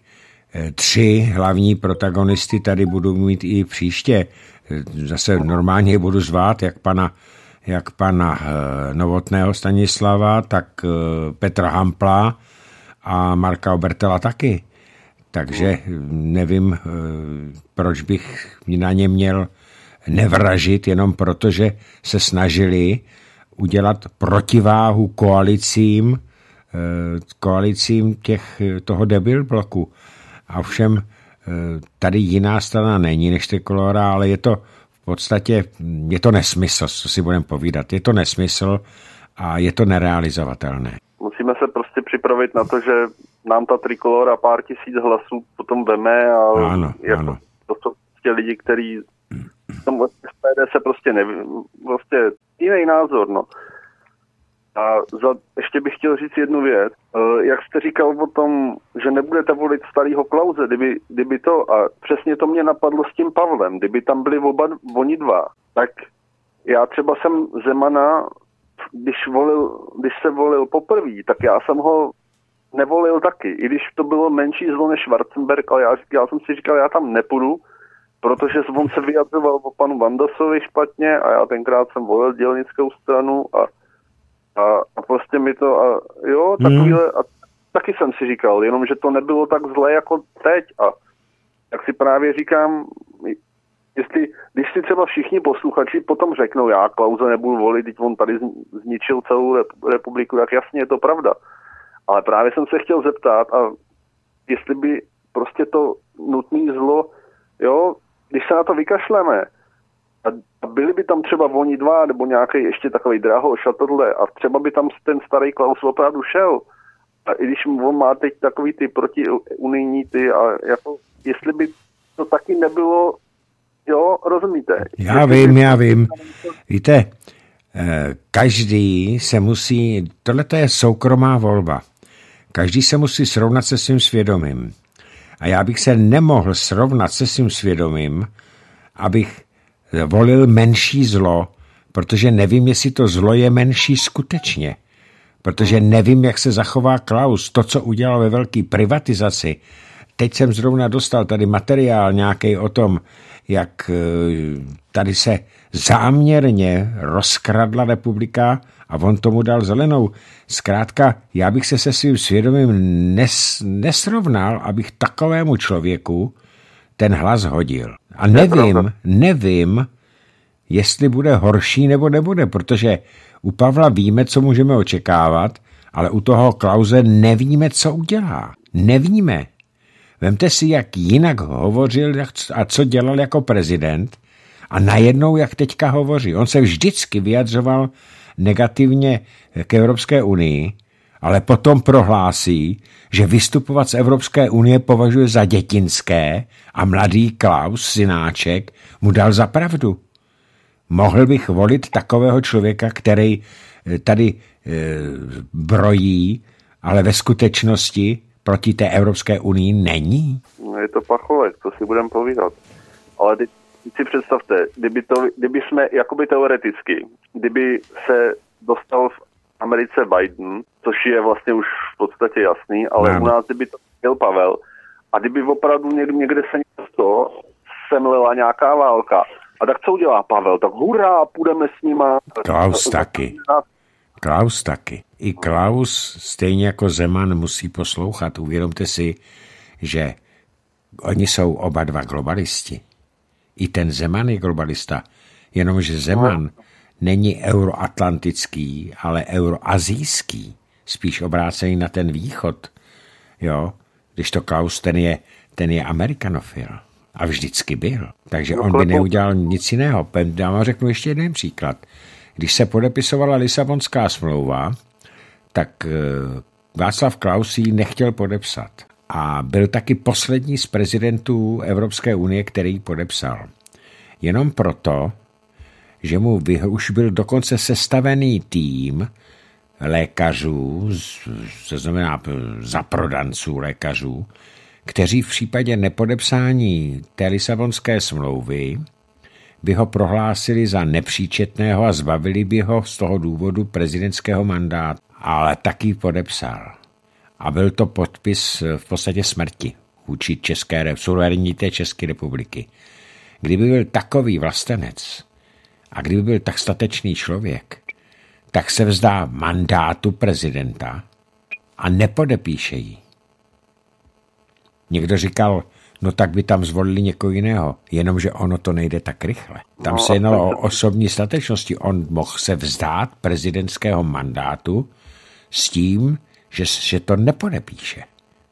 eh, tři hlavní protagonisty tady budu mít i příště. Zase normálně budu zvát, jak pana, jak pana eh, Novotného Stanislava, tak eh, Petra Hampla a Marka Obertela taky. Takže nevím, proč bych na ně měl nevražit jenom proto, že se snažili udělat protiváhu koalicím, eh, koalicím těch, toho debil bloku. A všem eh, tady jiná strana není než Trikolora, ale je to v podstatě, je to nesmysl, co si budeme povídat. Je to nesmysl a je to nerealizovatelné. Musíme se prostě připravit na to, že nám ta Trikolora pár tisíc hlasů potom veme a ano, jako, ano. to jsou prostě lidi, kteří tom SPD se prostě neví, prostě jiný názor, no. A za, ještě bych chtěl říct jednu věc. E, jak jste říkal o tom, že nebudete volit starého Klauze, kdyby, kdyby to, a přesně to mě napadlo s tím Pavlem, kdyby tam byli oba, oni dva, tak já třeba jsem Zemana, když, volil, když se volil poprvé, tak já jsem ho nevolil taky, i když to bylo menší zlo než Schwarzenberg, ale já, já jsem si říkal, já tam nepůjdu, protože on se vyjadřoval o panu Vandasovi špatně a já tenkrát jsem volil dělnickou stranu a, a, a prostě mi to, a jo, takovýhle, hmm. a taky jsem si říkal, jenom že to nebylo tak zlé jako teď a jak si právě říkám, jestli, když si třeba všichni posluchači potom řeknou, já Klauze nebudu volit, teď on tady zničil celou republiku, jak jasně je to pravda. Ale právě jsem se chtěl zeptat, a jestli by prostě to nutné zlo, jo, když se na to vykašleme, a byli by tam třeba oni dva, nebo nějaký ještě takový drahoš a tohle, a třeba by tam ten starý Klaus opravdu šel, a i když on má teď takový ty protiunijní ty, a jako, jestli by to taky nebylo, jo, rozumíte? Já jestli vím, by... já vím. Víte, eh, každý se musí, tohle je soukromá volba. Každý se musí srovnat se svým svědomím. A já bych se nemohl srovnat se svým svědomím, abych volil menší zlo, protože nevím, jestli to zlo je menší skutečně. Protože nevím, jak se zachová Klaus, to, co udělal ve velké privatizaci. Teď jsem zrovna dostal tady materiál nějaký o tom, jak eh, tady se záměrně rozkradla republika a on tomu dal zelenou. Zkrátka, já bych se se svým svědomím nes, nesrovnal, abych takovému člověku ten hlas hodil. A nevím, nevím, jestli bude horší nebo nebude, protože u Pavla víme, co můžeme očekávat, ale u toho Klauze nevíme, co udělá. Nevíme. Vemte si, jak jinak hovořil a co dělal jako prezident a najednou, jak teďka hovoří. On se vždycky vyjadřoval negativně k Evropské unii, ale potom prohlásí, že vystupovat z Evropské unie považuje za dětinské a mladý Klaus, synáček, mu dal za pravdu. Mohl bych volit takového člověka, který eh, tady e, brojí, ale ve skutečnosti proti té Evropské unii není? No je to pacholek, to si budeme povídat. Ale teď si představte, kdyby, to, kdyby jsme, jakoby teoreticky, kdyby se dostal v Americe Biden, což je vlastně už v podstatě jasný, ale no. u nás, kdyby to byl Pavel, a kdyby opravdu někde, někde se něco semlela nějaká válka, a tak co udělá Pavel? Tak hurá, půjdeme s nima. Klaus taky. Klaus taky. I Klaus, stejně jako Zeman, musí poslouchat. Uvědomte si, že oni jsou oba dva globalisti. I ten Zeman je globalista, jenomže Zeman no. Není euroatlantický, ale euroazijský, spíš obrácený na ten východ. Jo? Když to Klaus, ten je, ten je amerikanofil. A vždycky byl. Takže on by neudělal nic jiného. Já vám řeknu ještě jeden příklad. Když se podepisovala Lisabonská smlouva, tak eh, Václav Klaus ji nechtěl podepsat. A byl taky poslední z prezidentů Evropské unie, který ji podepsal. Jenom proto, že mu už byl dokonce sestavený tým lékařů, to znamená zaprodanců lékařů, kteří v případě nepodepsání té Lisabonské smlouvy by ho prohlásili za nepříčetného a zbavili by ho z toho důvodu prezidentského mandátu, ale taky podepsal. A byl to podpis v podstatě smrti vůči České suverenitě České republiky. Kdyby byl takový vlastenec a kdyby byl tak statečný člověk, tak se vzdá mandátu prezidenta a nepodepíše ji. Někdo říkal, no tak by tam zvolili někoho jiného, jenomže ono to nejde tak rychle. Tam no, se jednalo o osobní statečnosti. On mohl se vzdát prezidentského mandátu s tím, že, že to nepodepíše.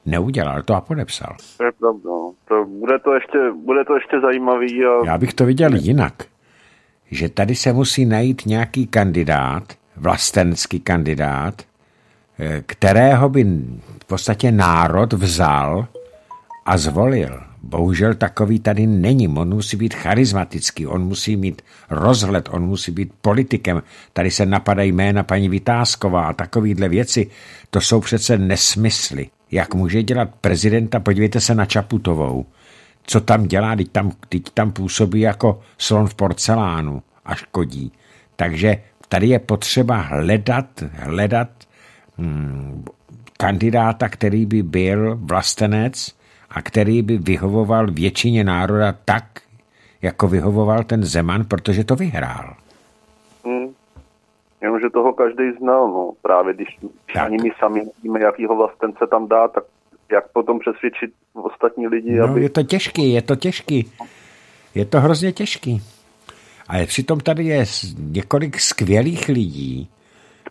Neudělal to a podepsal. To je pravda. No. To, bude, to ještě, bude to ještě zajímavý. A... Já bych to viděl jinak. Že tady se musí najít nějaký kandidát, vlastenský kandidát, eh, kterého by v podstatě národ vzal a zvolil. Bohužel takový tady není. On musí být charismatický, on musí mít rozhled, on musí být politikem. Tady se napadají jména paní Vytázková a takovýhle věci. To jsou přece nesmysly. Jak může dělat prezidenta? Podívejte se na Čaputovou. Co tam dělá? Teď tam, teď tam působí jako slon v porcelánu a škodí. Takže tady je potřeba hledat, hledat hmm, kandidáta, který by byl vlastenec, a který by vyhovoval většině národa tak, jako vyhovoval ten Zeman, protože to vyhrál. Hmm. Jenomže toho každý znal, no. Právě když ani my sami nevíme, jakýho vlastence tam dá, tak jak potom přesvědčit ostatní lidi, no, aby... je to těžký, je to těžký. Je to hrozně těžký. Ale přitom tady je několik skvělých lidí,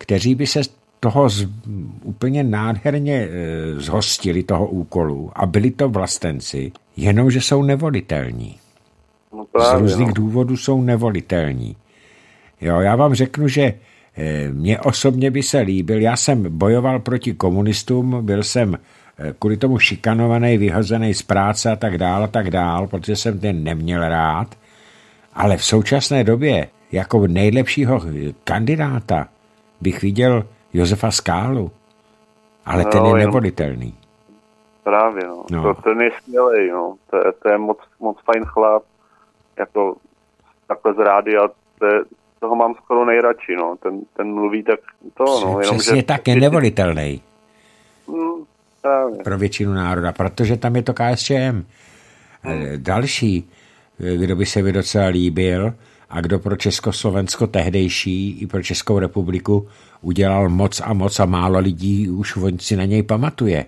kteří by se toho z, úplně nádherně e, zhostili toho úkolu a byli to vlastenci, jenomže jsou nevolitelní. No právě, z různých no. důvodů jsou nevolitelní. Jo, já vám řeknu, že e, mně osobně by se líbil, já jsem bojoval proti komunistům, byl jsem kvůli tomu šikanovaný, vyhozený z práce a tak dál a tak dál, protože jsem ten neměl rád, ale v současné době jako nejlepšího kandidáta bych viděl Josefa Skálu, ale no, ten je nevolitelný. Právě, no. no. To, ten je skvělý, no. To, je, to je moc, moc fajn chlap, jako takhle z rádia, to je, toho mám skoro nejradši, no. Ten, ten mluví tak to, no. Jenom, Přesně že, tak, je nevolitelný. Hmm, právě. Pro většinu národa, protože tam je to KSČM. Hmm. Další, kdo by se mi docela líbil, a kdo pro Československo tehdejší i pro Českou republiku udělal moc a moc a málo lidí už si na něj pamatuje.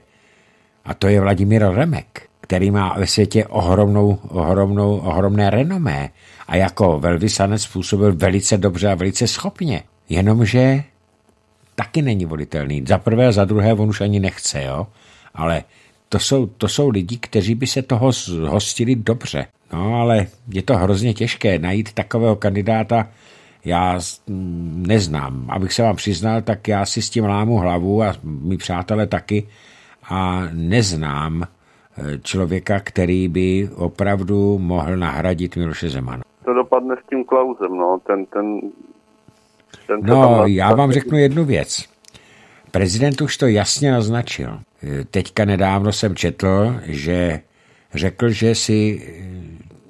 A to je Vladimír Remek, který má ve světě ohromnou, ohromnou, ohromné renomé a jako velvyslanec působil velice dobře a velice schopně. Jenomže taky není volitelný. Za prvé a za druhé on už ani nechce, jo? Ale to jsou, to jsou lidi, kteří by se toho zhostili dobře. No ale je to hrozně těžké najít takového kandidáta, já neznám. Abych se vám přiznal, tak já si s tím lámu hlavu a mý přátelé taky a neznám eh, člověka, který by opravdu mohl nahradit Miloše Zemana. To dopadne s tím Klausem, no. Ten, ten, ten no, já vám řeknu jednu věc. Prezident už to jasně naznačil. Eh, teďka nedávno jsem četl, že řekl, že si eh,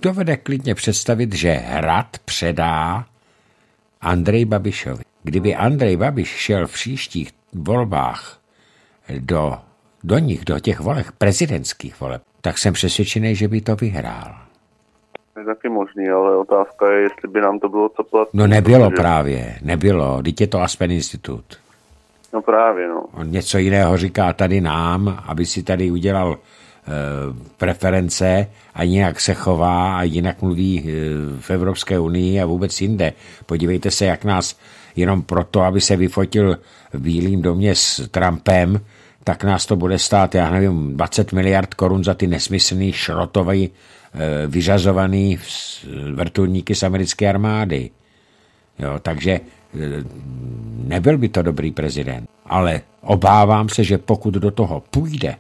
dovede klidně představit, že hrad předá Andrej Babišovi. Kdyby Andrej Babiš šel v příštích volbách do, do nich, do těch voleb, prezidentských voleb, tak jsem přesvědčený, že by to vyhrál. Je taky možný, ale otázka je, jestli by nám to bylo co platit. No nebylo protože... právě, nebylo. Teď je to Aspen Institut. No právě, no. On něco jiného říká tady nám, aby si tady udělal Eh, preference a jinak se chová a jinak mluví eh, v Evropské unii a vůbec jinde. Podívejte se, jak nás jenom proto, aby se vyfotil v Bílým domě s Trumpem, tak nás to bude stát, já nevím, 20 miliard korun za ty nesmyslný šrotový eh, vyřazovaný vrtulníky z americké armády. Jo, takže nebyl by to dobrý prezident. Ale obávám se, že pokud do toho půjde,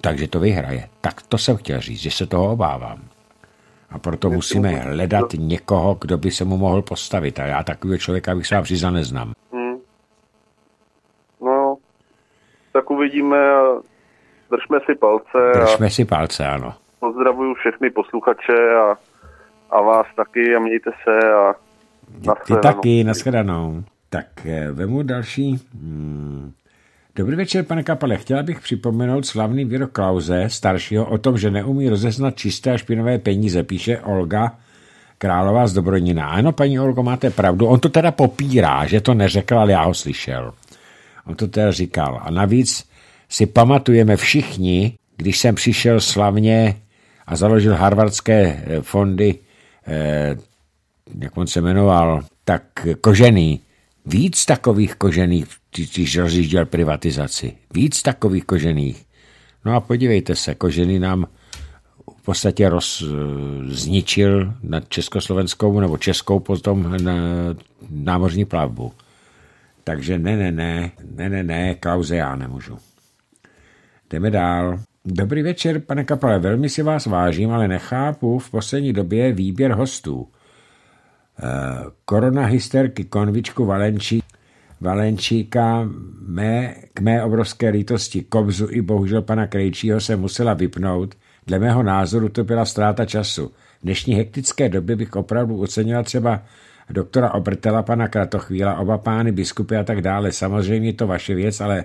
takže to vyhraje. Tak to jsem chtěl říct, že se toho obávám. A proto musíme hledat někoho, kdo by se mu mohl postavit. A já takového člověka bych se vám přiznal neznám. Hmm. No, tak uvidíme a držme si palce. Držme a si palce, ano. Pozdravuju všechny posluchače a, a vás taky a mějte se a Ty taky, nashledanou. Tak eh, vemu další. Hmm. Dobrý večer, pane Kapale. Chtěla bych připomenout slavný výrok Klauze, staršího, o tom, že neumí rozeznat čisté a špinavé peníze, píše Olga Králová z Dobronina. Ano, paní Olgo, máte pravdu. On to teda popírá, že to neřekl, ale já ho slyšel. On to teda říkal. A navíc si pamatujeme všichni, když jsem přišel slavně a založil harvardské eh, fondy, eh, jak on se jmenoval, tak kožený, víc takových kožených, když rozjížděl privatizaci. Víc takových kožených. No a podívejte se, kožený nám v podstatě roz, zničil na československou nebo českou potom na námořní plavbu. Takže ne, ne, ne, ne, ne, ne, Klauze já nemůžu. Jdeme dál. Dobrý večer, pane Kapale, velmi si vás vážím, ale nechápu v poslední době výběr hostů. Eh, korona hysterky konvičku Valenčí, Valenčíka mé, k mé obrovské lítosti Kobzu i bohužel pana Krejčího se musela vypnout. Dle mého názoru to byla ztráta času. V dnešní hektické době bych opravdu ocenila třeba doktora Obrtela, pana Kratochvíla, oba pány, biskupy a tak dále. Samozřejmě to vaše věc, ale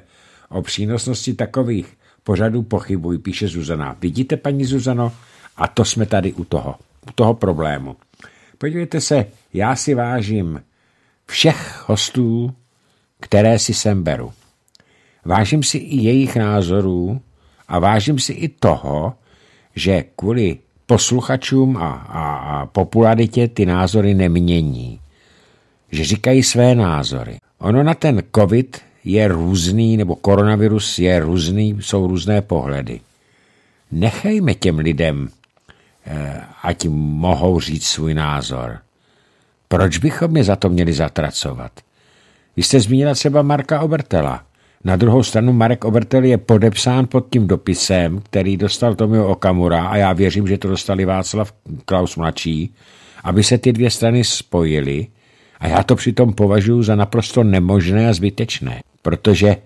o přínosnosti takových pořadů pochybuji, píše Zuzana. Vidíte, paní Zuzano? A to jsme tady u toho, u toho problému. Podívejte se, já si vážím všech hostů, které si sem beru. Vážím si i jejich názorů a vážím si i toho, že kvůli posluchačům a, a, a popularitě ty názory nemění. Že říkají své názory. Ono na ten covid je různý, nebo koronavirus je různý, jsou různé pohledy. Nechejme těm lidem Eh, ať mohou říct svůj názor. Proč bychom je za to měli zatracovat? Vy jste zmínila třeba Marka Obertela. Na druhou stranu Marek Obertel je podepsán pod tím dopisem, který dostal Tomio Okamura a já věřím, že to dostali Václav Klaus mladší, aby se ty dvě strany spojily a já to přitom považuji za naprosto nemožné a zbytečné, protože e,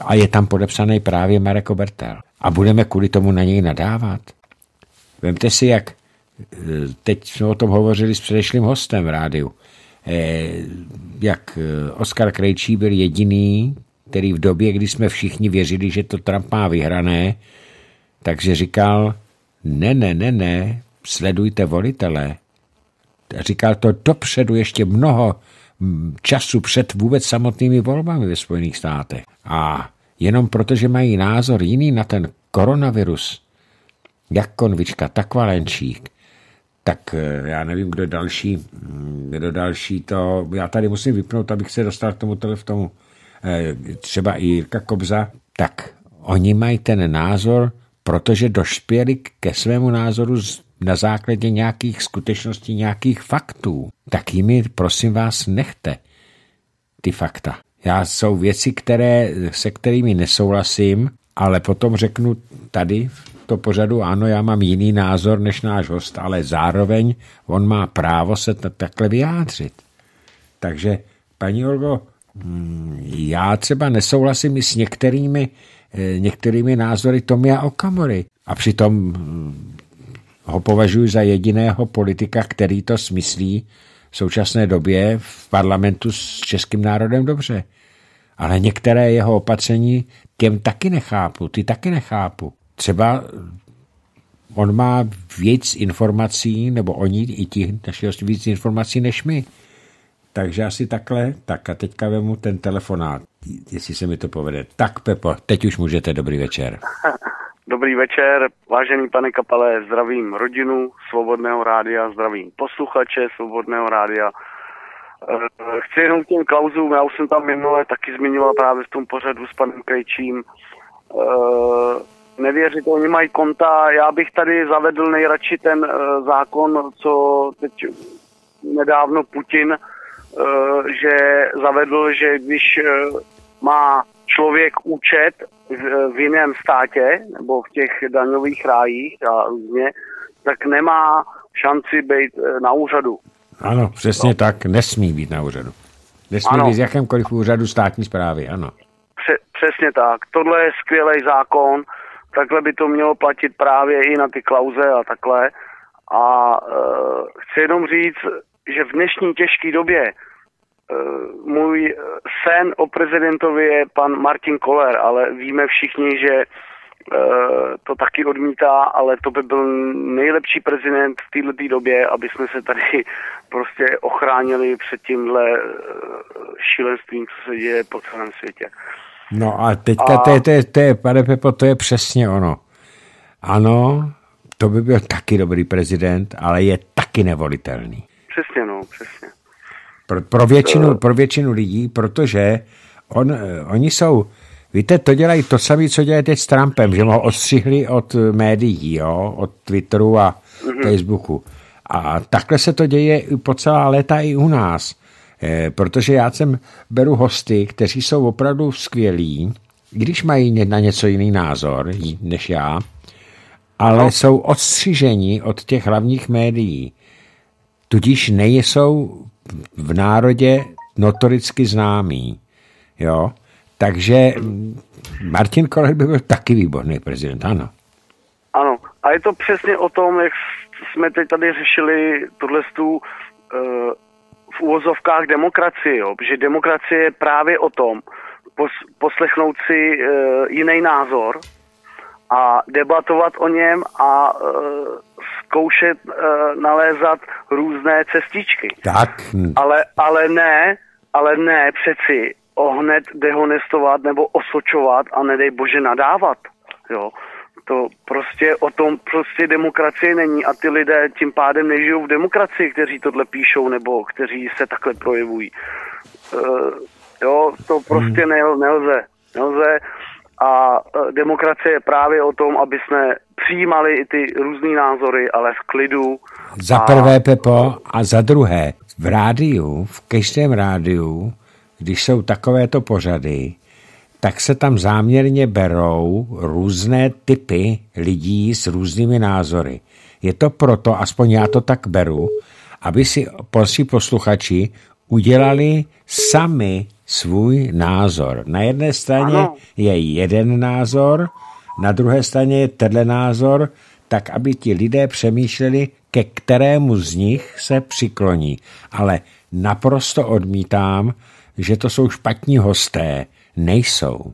a je tam podepsaný právě Marek Obertel. A budeme kvůli tomu na něj nadávat. Vemte si, jak teď jsme o tom hovořili s předešlým hostem v rádiu, e, jak e, Oskar Krejčí byl jediný, který v době, kdy jsme všichni věřili, že to Trump má vyhrané, takže říkal, ne, ne, ne, ne, sledujte volitele, říkal to dopředu ještě mnoho času před vůbec samotnými volbami ve Spojených státech. A jenom protože mají názor jiný na ten koronavirus, jak Konvička, tak Valenčík, tak eh, já nevím, kdo další, mm, kdo další to, já tady musím vypnout, abych se dostal k tomu, tomu, eh, třeba i Jirka Kobza, tak oni mají ten názor, protože došpěli ke svému názoru na základě nějakých skutečností, nějakých faktů. Tak jimi, prosím vás, nechte ty fakta. Já jsou věci, které, se kterými nesouhlasím, ale potom řeknu tady to pořadu, ano, já mám jiný názor než náš host, ale zároveň on má právo se takhle vyjádřit. Takže, paní Olgo, mm, já třeba nesouhlasím s některými, eh, některými názory Tomia Okamory. A přitom mm, ho považuji za jediného politika, který to smyslí v současné době v parlamentu s českým národem dobře. Ale některé jeho opatření těm taky nechápu, ty taky nechápu. Třeba on má víc informací, nebo oni i ti naši víc informací než my. Takže asi takhle, tak a teďka vemu ten telefonát, jestli se mi to povede. Tak Pepo, teď už můžete, dobrý večer. Dobrý večer, vážený pane Kapale, zdravím rodinu Svobodného rádia, zdravím posluchače Svobodného rádia. Eh, chci jenom k těm klauzům, já už jsem tam minule taky zmiňoval právě v tom pořadu s panem Krejčím. Nevěřit, oni mají konta, já bych tady zavedl nejradši ten eh, zákon, co teď nedávno Putin, že zavedl, že když má člověk účet v jiném státě nebo v těch daňových rájích a různě, tak nemá šanci být na úřadu. Ano, přesně no. tak, nesmí být na úřadu. Nesmí ano. být z jakémkoliv úřadu státní zprávy, ano. Pře- přesně tak. Tohle je skvělý zákon, takhle by to mělo platit právě i na ty klauze a takhle. A e, chci jenom říct, že v dnešní těžké době Eh, můj sen o prezidentovi je pan Martin Koller, ale víme všichni, že eh, to taky odmítá, ale to by byl nejlepší prezident v této době, aby jsme se tady prostě ochránili před tímhle šílenstvím, co se děje po celém světě. No a teďka, a... To, je, to, je, to je, pane Pepo, to je přesně ono. Ano, to by byl taky dobrý prezident, ale je taky nevolitelný. Přesně, no, přesně. Pro, pro, většinu, pro většinu lidí, protože on, oni jsou, víte, to dělají to samé, co dělají teď s Trumpem, že ho odstřihli od médií, jo, od Twitteru a mm-hmm. Facebooku. A takhle se to děje po celá léta i u nás. E, protože já jsem beru hosty, kteří jsou opravdu skvělí, když mají na něco jiný názor než já, ale no. jsou odstřiženi od těch hlavních médií. Tudíž nejsou v národě notoricky známý. Jo? Takže Martin Koller by byl taky výborný prezident, ano. Ano, a je to přesně o tom, jak jsme teď tady řešili tohle tu, uh, v úvozovkách demokracie, jo? že demokracie je právě o tom, pos, poslechnout si uh, jiný názor a debatovat o něm a uh, zkoušet uh, nalézat různé cestičky. Tak. Ale, ale ne, ale ne přeci ohned dehonestovat nebo osočovat a nedej bože nadávat. Jo. To prostě o tom prostě demokracie není a ty lidé tím pádem nežijou v demokracii, kteří tohle píšou nebo kteří se takhle projevují. Uh, jo, to prostě hmm. nelze. Nelze a e, demokracie je právě o tom, aby jsme přijímali i ty různé názory, ale v klidu. Za prvé, Pepo, a za druhé, v rádiu, v každém rádiu, když jsou takovéto pořady, tak se tam záměrně berou různé typy lidí s různými názory. Je to proto, aspoň já to tak beru, aby si posluchači udělali sami svůj názor. Na jedné straně ano. je jeden názor, na druhé straně je tenhle názor, tak aby ti lidé přemýšleli, ke kterému z nich se přikloní. Ale naprosto odmítám, že to jsou špatní hosté. Nejsou.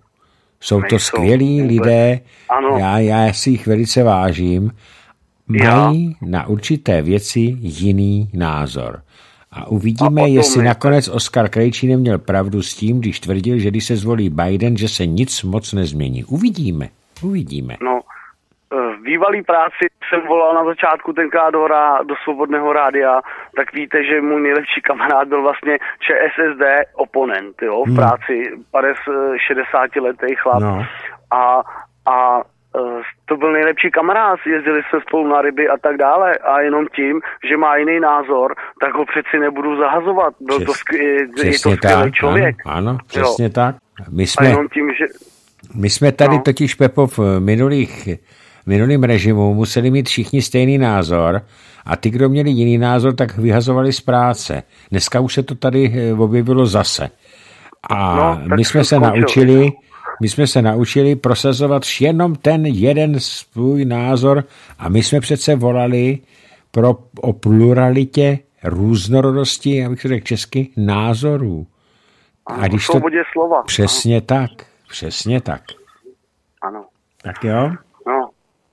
Jsou to skvělí lidé, ano. Já, já si jich velice vážím, mají já. na určité věci jiný názor. A uvidíme, a jestli je... nakonec Oskar Krejčí neměl pravdu s tím, když tvrdil, že když se zvolí Biden, že se nic moc nezmění. Uvidíme. Uvidíme. No, bývalý práci jsem volal na začátku tenkrát do, rá, do Svobodného rádia, tak víte, že můj nejlepší kamarád byl vlastně ČSSD oponent, jo, v hmm. práci, 60 letý chlap. No. A, a e, to byl nejlepší kamarád, jezdili jsme spolu na ryby a tak dále a jenom tím, že má jiný názor, tak ho přeci nebudu zahazovat. Byl Přes, to, je, je to skvělý člověk. Ano, ano přesně jo. tak. My jsme, a jenom tím, že... My jsme tady no. totiž, Pepo, v minulých minulým režimu museli mít všichni stejný názor a ty, kdo měli jiný názor, tak vyhazovali z práce. Dneska už se to tady eh, objevilo zase. A no, my jsme se skončil. naučili, my jsme se naučili prosazovat jenom ten jeden svůj názor a my jsme přece volali pro, o pluralitě různorodosti, já bych řekl česky, názorů. A když to, slova. Přesně ano. tak, přesně tak. Ano. Tak jo?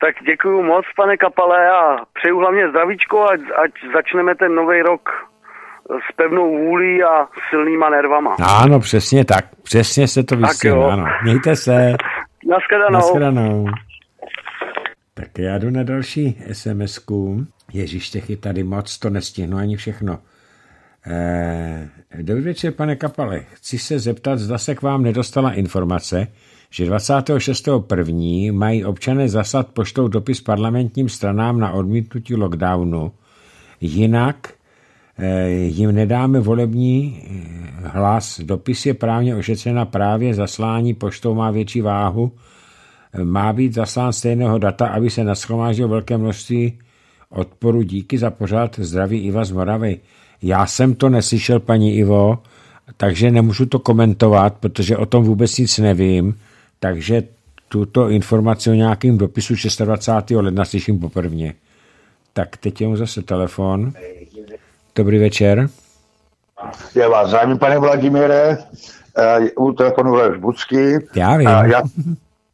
Tak děkuji moc, pane Kapale, a přeju hlavně zdravíčko, ať, ať začneme ten nový rok s pevnou vůlí a silnýma nervama. Ano, přesně tak. Přesně se to vysílá, ano. Mějte se. Naschledanou. Naschledanou. Tak já jdu na další SMS-ku. Ježíš, těch je tady moc, to nestihnu ani všechno. Eh, dobrý večer, pane Kapale. Chci se zeptat, zda se k vám nedostala informace, že 26.1. mají občané zaslat poštou dopis parlamentním stranám na odmítnutí lockdownu. Jinak eh, jim nedáme volební eh, hlas. Dopis je právně ošetřena právě zaslání poštou má větší váhu. Má být zaslán stejného data, aby se naschromáždilo velké množství odporu. Díky za pořád zdraví Iva z Moravy. Já jsem to neslyšel, paní Ivo, takže nemůžu to komentovat, protože o tom vůbec nic nevím. Takže tuto informaci o nějakým dopisu 26. ledna slyším poprvně. Tak teď je mu zase telefon. Dobrý večer. Já vás zájím, pane Vladimíre. U telefonu Lev Bucký. Já vím. Já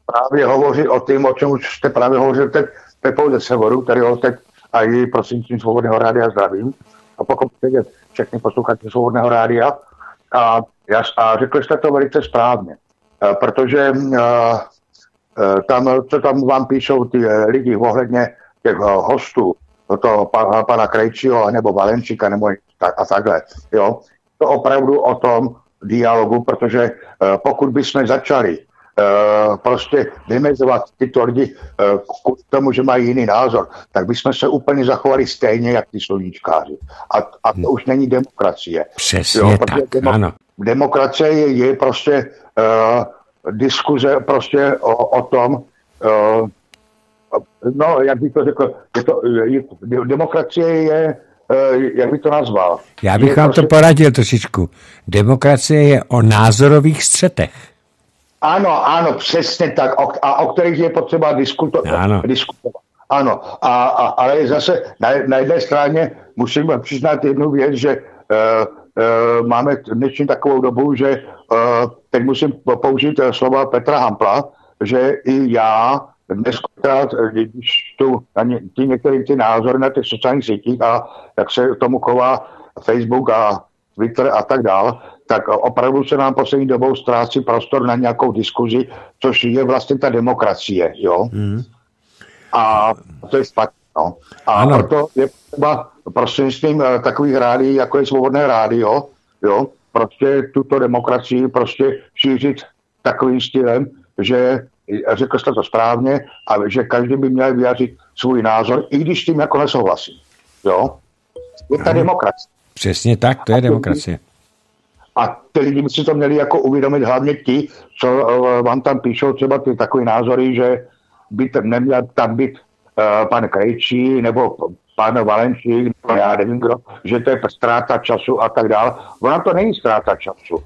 právě hovořil o tom, o čem už jste právě hovořil teď Pepou ze Severu, který ho teď a i prostřednictvím Svobodného rádia zdravím. A pokud všechny posluchače Svobodného rádia. A, a řekli jste to velice správně. Eh, protože eh, eh, tam, co tam vám píšou ty lidi ohledně těch hostů, toho pana, pana Krejčího nebo Valenčíka nebo a takhle. Jo? To opravdu o tom dialogu, protože pokud bychom začali prostě vymezovat tyto lidi k tomu, že mají jiný názor, tak bychom se úplně zachovali stejně, jak ty sluníčkáři. A, a to hmm. už není demokracie. Přesně jo, tak, demo, ano. Demokracie je, je prostě diskuze prostě o, o tom, uh, no, jak bych to řekl, je to, je, demokracie je, uh, jak bych to nazval? Já bych je vám prostě... to poradil trošičku. Demokracie je o názorových střetech. Ano, ano, přesně tak, o, a o kterých je potřeba diskuto, ano. diskutovat. Ano, a, a, ale zase na, na jedné straně musím přiznat jednu věc, že uh, máme dnešní takovou dobu, že uh, teď musím použít uh, slova Petra Hampla, že i já dneska, když tu ty některé ty názory na těch sociálních sítích a jak se tomu chová Facebook a Twitter a tak dál, tak opravdu se nám poslední dobou ztrácí prostor na nějakou diskuzi, což je vlastně ta demokracie, jo. Mm. A to je fakt, no. A ano. proto je třeba prostřednictvím eh, takových rádií, jako je Svobodné rádio, jo, prostě tuto demokracii prostě šířit takovým stylem, že řekl jste to správně, a že každý by měl vyjádřit svůj názor, i když tím jako nesouhlasí. Jo? Je ta demokracie. Přesně tak, to je demokracie. A ty lidi by si to měli jako uvědomit, hlavně ti, co eh, vám tam píšou třeba ty takové názory, že by tam neměl tam být uh, pan Krejčí nebo pan Valenčík, já nevím kdo, že to je ztráta času a tak dále. Ona to není ztráta času.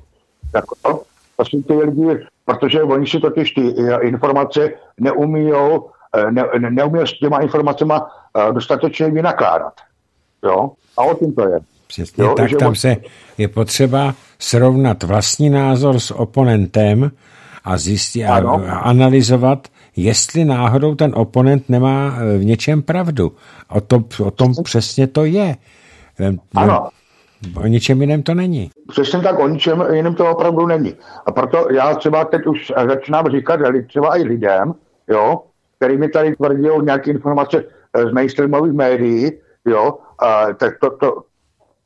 Tak to, prosím ty lidi, protože oni si totiž ty eh, informace neumíjou, eh, ne, neumí s těma informacemi eh, dostatečně vynakládat. Jo? A o tím to je. Přesně jo, tak, tam on... se je potřeba srovnat vlastní názor s oponentem a zjistit a, a analyzovat, jestli náhodou ten oponent nemá v něčem pravdu. O, to, o tom přesně to je. Ano. O ničem jiném to není. Přesně tak, o ničem jiném to opravdu není. A proto já třeba teď už začínám říkat, třeba i lidem, jo, který mi tady tvrdí o nějaké informace z mainstreamových médií, jo, a tak to, to,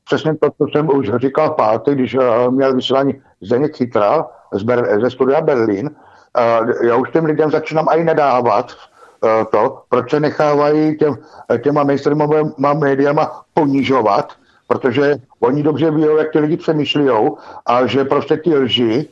přesně to, co jsem už říkal v pátek, když uh, měl vysílání Zdeněk Chytra z Ber- ze studia Berlín, já už těm lidem začínám i nedávat uh, to, proč se nechávají těm, těma mainstreamovými médiama ponižovat, protože oni dobře ví, jak ty lidi přemýšlí a že prostě ty lži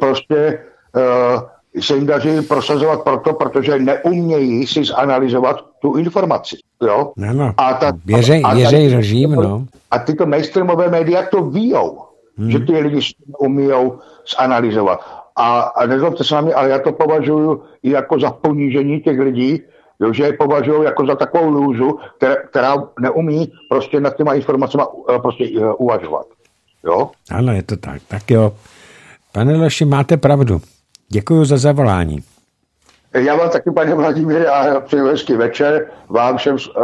prostě uh, se jim daří prosazovat proto, protože neumějí si zanalizovat tu informaci. Jo? No, no. A ta, věřej, a, věřej režim, no. A tyto mainstreamové média to víjou, hmm. že ty lidi umíjou zanalizovat. A, a nezlobte se na mě, ale já to považuji i jako za ponížení těch lidí, jo, že je považují jako za takovou lůzu, která, která neumí prostě nad těma informacemi eh, prostě uh, uvažovat. Jo? Ano, je to tak. Tak jo. Pane Leši, máte pravdu. Děkuji za zavolání. Já vám taky, paní Vladimír, a přeji hezký večer vám všem uh,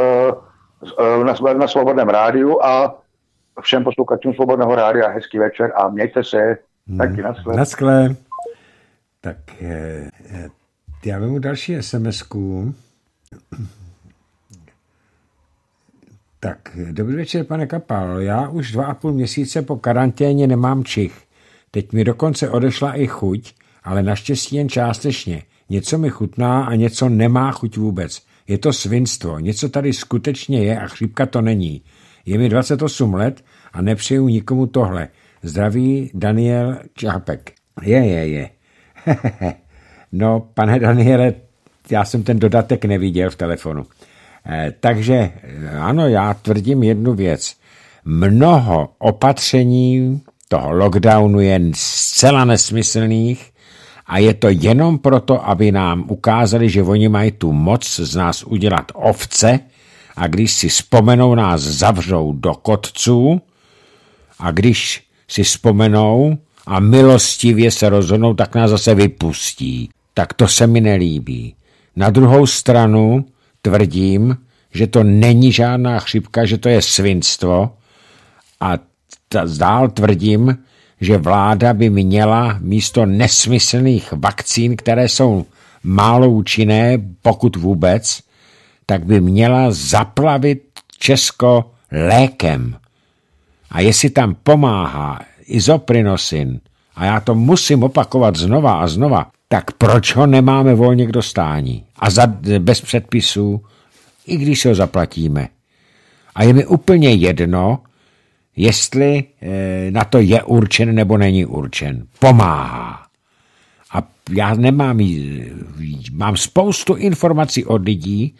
uh, na, na Svobodném rádiu a všem posluchačům Svobodného rádia hezký večer a mějte se. Hmm. Taky naschle. Naschle. Tak eh, já vemu další SMS-ku. Tak, dobrý večer, pane Kapal. Já už dva a půl měsíce po karanténě nemám čich. Teď mi dokonce odešla i chuť ale naštěstí jen částečně. Něco mi chutná a něco nemá chuť vůbec. Je to svinstvo, něco tady skutečně je a chřipka to není. Je mi 28 let a nepřeju nikomu tohle. Zdraví Daniel Čápek. Je, je, je. no, pane Daniele, já jsem ten dodatek neviděl v telefonu. Eh, takže ano, já tvrdím jednu věc. Mnoho opatření toho lockdownu je zcela nesmyslných a je to jenom proto, aby nám ukázali, že oni mají tu moc z nás udělat ovce a když si vzpomenou, nás zavřou do kotců a když si vzpomenou a milostivě se rozhodnou, tak nás zase vypustí. Tak to se mi nelíbí. Na druhou stranu tvrdím, že to není žádná chřipka, že to je svinstvo a dál tvrdím, že vláda by měla místo nesmyslných vakcín, které jsou málo účinné, pokud vůbec, tak by měla zaplavit Česko lékem. A jestli tam pomáhá izoprinosin, a já to musím opakovat znova a znova, tak proč ho nemáme volně k dostání? A za, bez předpisů, i když ho zaplatíme. A je mi úplně jedno, jestli eh, na to je určen nebo není určen. Pomáhá. A já nemám, mám spoustu informací od lidí,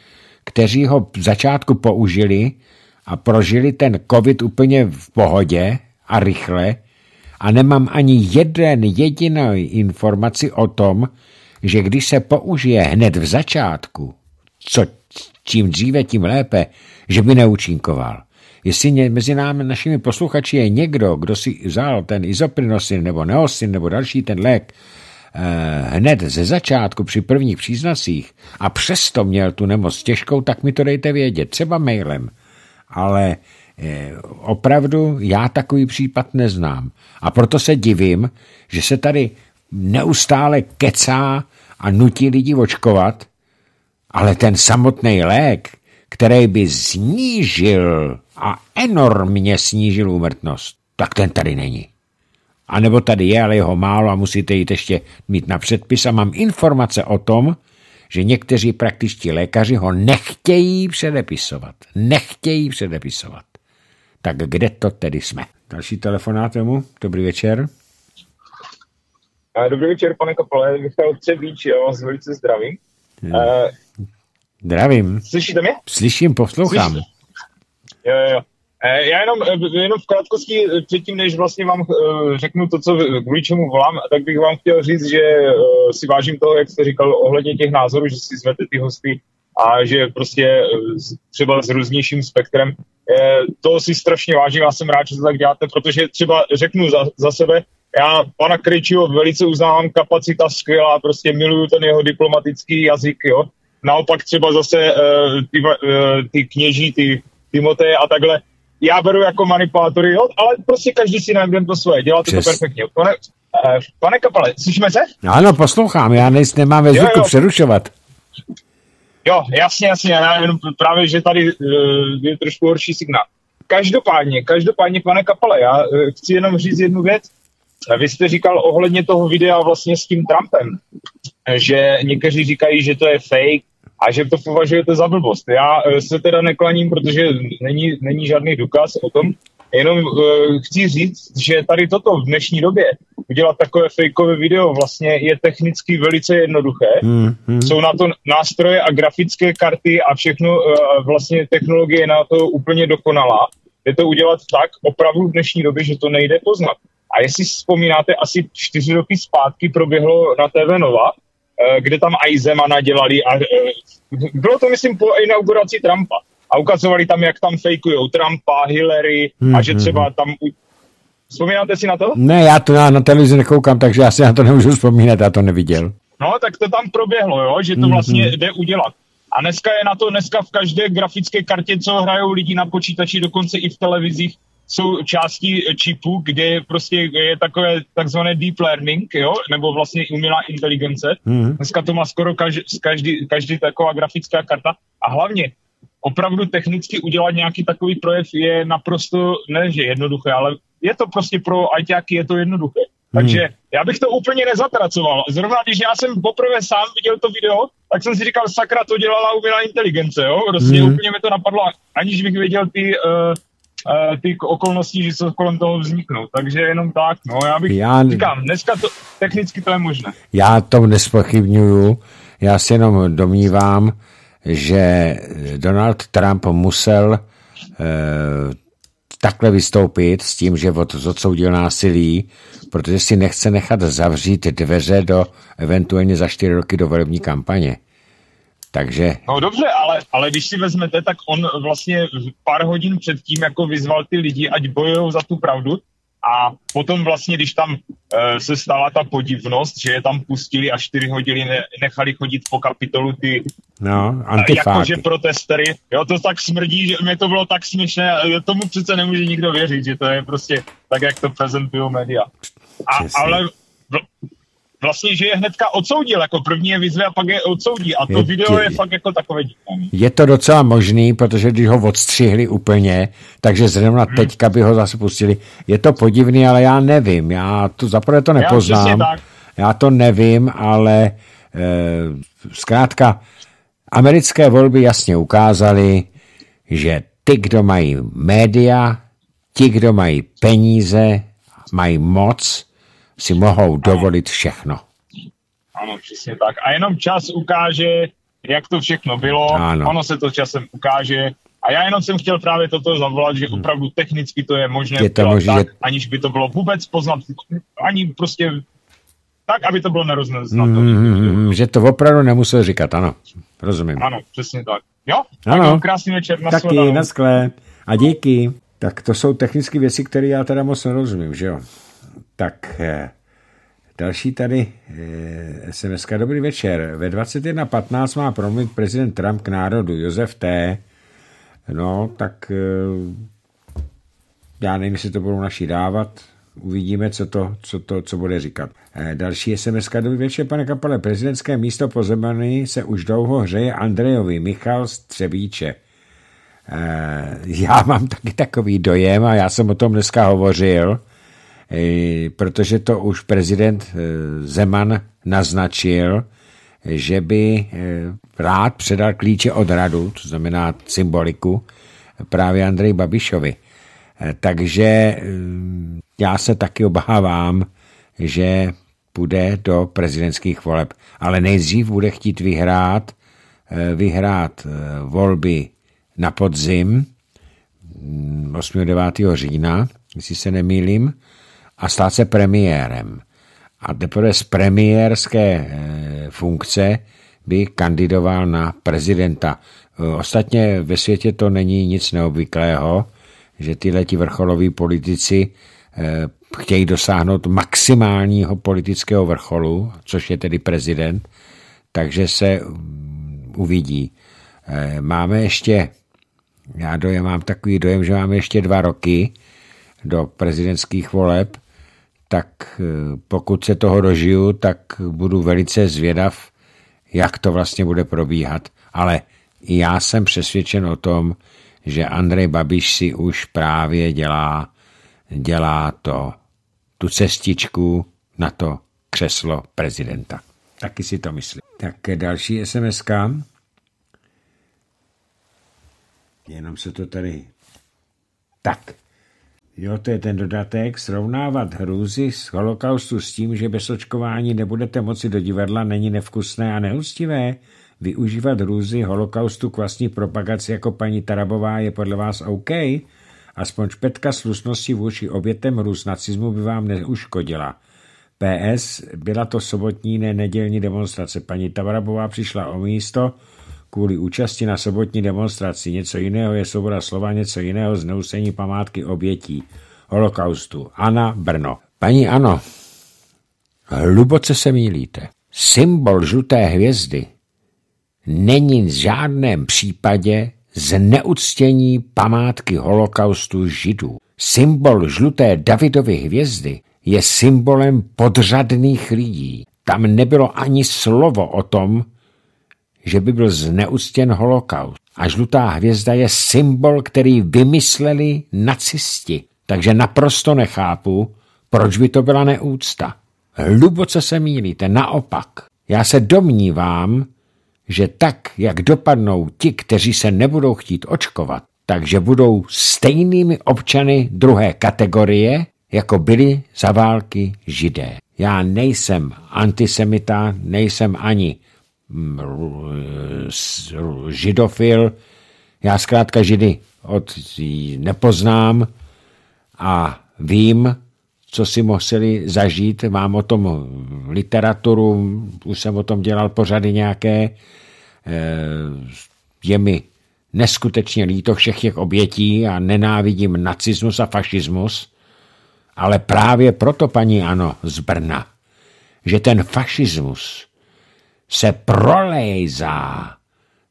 kteří ho v začátku použili a prožili ten covid úplně v pohodě a rychle a nemám ani jeden jedinou informaci o tom, že když se použije hned v začátku, co čím dříve, tím lépe, že by neúčinkoval. Jestli mezi námi, našimi posluchači je někdo, kdo si vzal ten izoprinosin nebo neosin nebo další ten lék eh, hned ze začátku při prvních příznacích a přesto měl tu nemoc těžkou, tak mi to dejte vědět, třeba mailem. Ale opravdu já takový případ neznám. A proto se divím, že se tady neustále kecá a nutí lidi očkovat, ale ten samotný lék, který by snížil a enormně snížil úmrtnost, tak ten tady není. A nebo tady je, ale jeho málo a musíte jít ještě mít na předpis a mám informace o tom, že někteří praktičtí lékaři ho nechtějí předepisovat. Nechtějí předepisovat. Tak kde to tedy jsme? Další telefonát mu. Dobrý večer. Dobrý večer, pane Kapole. Michal Třebíč, já vás velice zdravím. Zdravím. Slyšíte mě? Slyším, poslouchám. Slyšíte? Jo, jo. E, já jenom, e, jenom v krátkosti e, předtím, než vlastně vám řeknu to, co, kvůli čemu volám, tak bych vám chtěl říct, že si vážím toho, jak jste říkal ohledně těch názorů, že si zvete ty hosty a že prostě třeba s různějším spektrem. To si strašně vážím, já jsem rád, že to tak děláte, protože třeba řeknu za, za sebe, já pana Krejčího velice uznávám, kapacita skvělá, prostě miluju ten jeho diplomatický jazyk, jo. Naopak třeba zase uh, ty, uh, ty kněží, ty Timoteje a takhle, já beru jako manipulátory, jo, ale prostě každý si najde to svoje, děláte Přes... to perfektně. Pane, pane Kapale, slyšíme se? Ano, poslouchám, já nejs, nemám ve zvyku přerušovat. Jo, jasně, jasně, já jenom právě, že tady uh, je trošku horší signál. Každopádně, každopádně, pane Kapale, já uh, chci jenom říct jednu věc. Vy jste říkal ohledně toho videa vlastně s tím Trumpem, že někteří říkají, že to je fake a že to považujete za blbost. Já eh, se teda neklaním, protože není, není žádný důkaz o tom, jenom uh, chci říct, že tady toto v dnešní době udělat takové fejkové video vlastně je technicky velice jednoduché. Mm, mm. Jsou na to nástroje a grafické karty a všechno uh, vlastně technologie na to úplně dokonalá. Je to udělat tak opravdu v dnešní době, že to nejde poznat. A jestli vzpomínáte, asi čtyři roky zpátky proběhlo na TV Nova, eh, kde tam i Zemana dělali a eh, bylo to, myslím, po inauguraci Trumpa. A ukazovali tam, jak tam fejkujou Trumpa, Hillary a že mhm. třeba tam... Vzpomínáte si na to? Ne, já to na, na televizi nekoukám, takže já si na to nemůžu vzpomínat, já to neviděl. No, tak to tam proběhlo, jo, že to vlastně mm-hmm. jde udělat. A dneska je na to, dneska v každé grafické kartě, co hrajou lidi na počítači, dokonce i v televizích, jsou části čipu, kde prostě je takové takzvané deep learning, jo, nebo vlastně umělá inteligence. Mm. Dneska to má skoro každý, každý, každý taková grafická karta a hlavně opravdu technicky udělat nějaký takový projev je naprosto, ne že jednoduché, ale je to prostě pro ajťáky je to jednoduché. Hmm. Takže já bych to úplně nezatracoval. Zrovna když já jsem poprvé sám viděl to video, tak jsem si říkal, sakra, to dělala umělá inteligence, jo? Prostě hmm. úplně mi to napadlo, aniž bych věděl ty uh, ty okolnosti, že se kolem toho vzniknou. Takže jenom tak, no, já bych, já, říkám, dneska to, technicky to je možné. Já to nespochybnuju, já si jenom domnívám, že Donald Trump musel eh, takhle vystoupit s tím, že odsoudil násilí, protože si nechce nechat zavřít dveře do eventuálně za čtyři roky do volební kampaně. Takže... No dobře, ale, ale když si vezmete, tak on vlastně pár hodin předtím jako vyzval ty lidi, ať bojují za tu pravdu a potom vlastně, když tam e, se stala ta podivnost, že je tam pustili a čtyři hodiny ne, nechali chodit po kapitolu ty no, e, jakože protestery, jo, to tak smrdí, že mě to bylo tak směšné, tomu přece nemůže nikdo věřit, že to je prostě tak, jak to prezentují média. A, ale vlastně, že je hnedka odsoudil, jako první je vyzve a pak je odsoudí. A to je, video je, je fakt jako takové divné. Je to docela možný, protože když ho odstřihli úplně, takže zrovna hmm. teďka by ho zase pustili. Je to podivný, ale já nevím. Já to zaprvé to nepoznám. Já, já to nevím, ale e, zkrátka americké volby jasně ukázaly, že ty, kdo mají média, ti, kdo mají peníze, mají moc, si mohou dovolit všechno. Ano, přesně tak. A jenom čas ukáže, jak to všechno bylo. Ano. Ono se to časem ukáže. A já jenom jsem chtěl právě toto zavolat, že hmm. opravdu technicky to je možné je to možné, tak, aniž by to bylo vůbec poznat, ani prostě tak, aby to bylo nerozeznatelné. Mm, že to opravdu nemusel říkat, ano. Rozumím. Ano, přesně tak. Jo? Ano. Tak krásný večer. Taky, naskle. A díky. Tak to jsou technické věci, které já teda moc nerozumím, že jo? Tak eh, další tady eh, SMS. Dobrý večer. Ve 21.15 má promluvit prezident Trump k národu. Josef T. No, tak eh, já nevím, jestli to budou naši dávat. Uvidíme, co to, co to, co bude říkat. Další SMS. Dobrý večer, pane Kapale. Prezidentské místo po Zemany se už dlouho hřeje Andrejovi. Michal Střebíče. Já mám taky takový dojem a já jsem o tom dneska hovořil, Eh, protože to už prezident eh, Zeman naznačil, že by eh, rád předal klíče od radu, to znamená symboliku, právě Andrej Babišovi. Takže já se taky obávám, že půjde do prezidentských voleb. Ale nejdřív bude chtít vyhrát, vyhrát volby na podzim 8. Mm, 9. října, jestli se nemýlím, a stát se premiérem. A teprve z premiérské eh, funkce by kandidoval na prezidenta. Eh, ostatně ve světě to není nic neobvyklého, že tyhle ti vrcholoví politici eh, chtějí dosáhnout maximálního politického vrcholu, což je tedy prezident, takže se mm, uvidí. Eh, máme ještě, já dojem, mám takový dojem, že máme ještě dva roky do prezidentských voleb, tak eh, pokud se toho dožiju, tak budu velice zvědav, jak to vlastně bude probíhat. Ale já jsem přesvědčen o tom, že Andrej Babiš si už právě dělá, dělá to, tu cestičku na to křeslo prezidenta. Taky si to myslím. Tak další sms -ka. Jenom se to tady... Tak. Jo, to je ten dodatek. Srovnávat hrůzy z holokaustu s tím, že bez očkování nebudete moci do divadla, není nevkusné a neústivé. Využívat hrůzy holokaustu k vlastní propagaci jako paní Tarabová je podle vás OK? Aspoň špetka slušnosti vůči obětem hrůz nacismu by vám neuškodila. PS, byla to sobotní, ne nedělní demonstrace. Paní Tarabová přišla o místo kvůli účasti na sobotní demonstraci. Něco jiného je svoboda slova, něco jiného zneusení památky obětí holokaustu. Ana Brno. Paní Ano, hluboce se mýlíte. Symbol žluté hvězdy není v žádném případě zneuctění památky holokaustu židů. Symbol žluté Davidovy hvězdy je symbolem podřadných lidí. Tam nebylo ani slovo o tom, že by byl zneuctěn holokaust. A žlutá hvězda je symbol, který vymysleli nacisti. Takže naprosto nechápu, proč by to byla neúcta. Hluboce se mýlíte, naopak. Já se domnívám, že tak, jak dopadnou ti, kteří se nebudou chtít očkovat, takže budou stejnými občany druhé kategorie, jako byli za války židé. Já nejsem antisemita, nejsem ani mm, židofil, já zkrátka židy od nepoznám a vím, co si museli zažít. Mám o tom literaturu, už jsem o tom dělal pořady nějaké. Eh, je mi neskutečně líto všech těch obětí a nenávidím nacismus a fašismus, ale právě proto, paní Ano, z Brna, že ten fašismus se prolejzá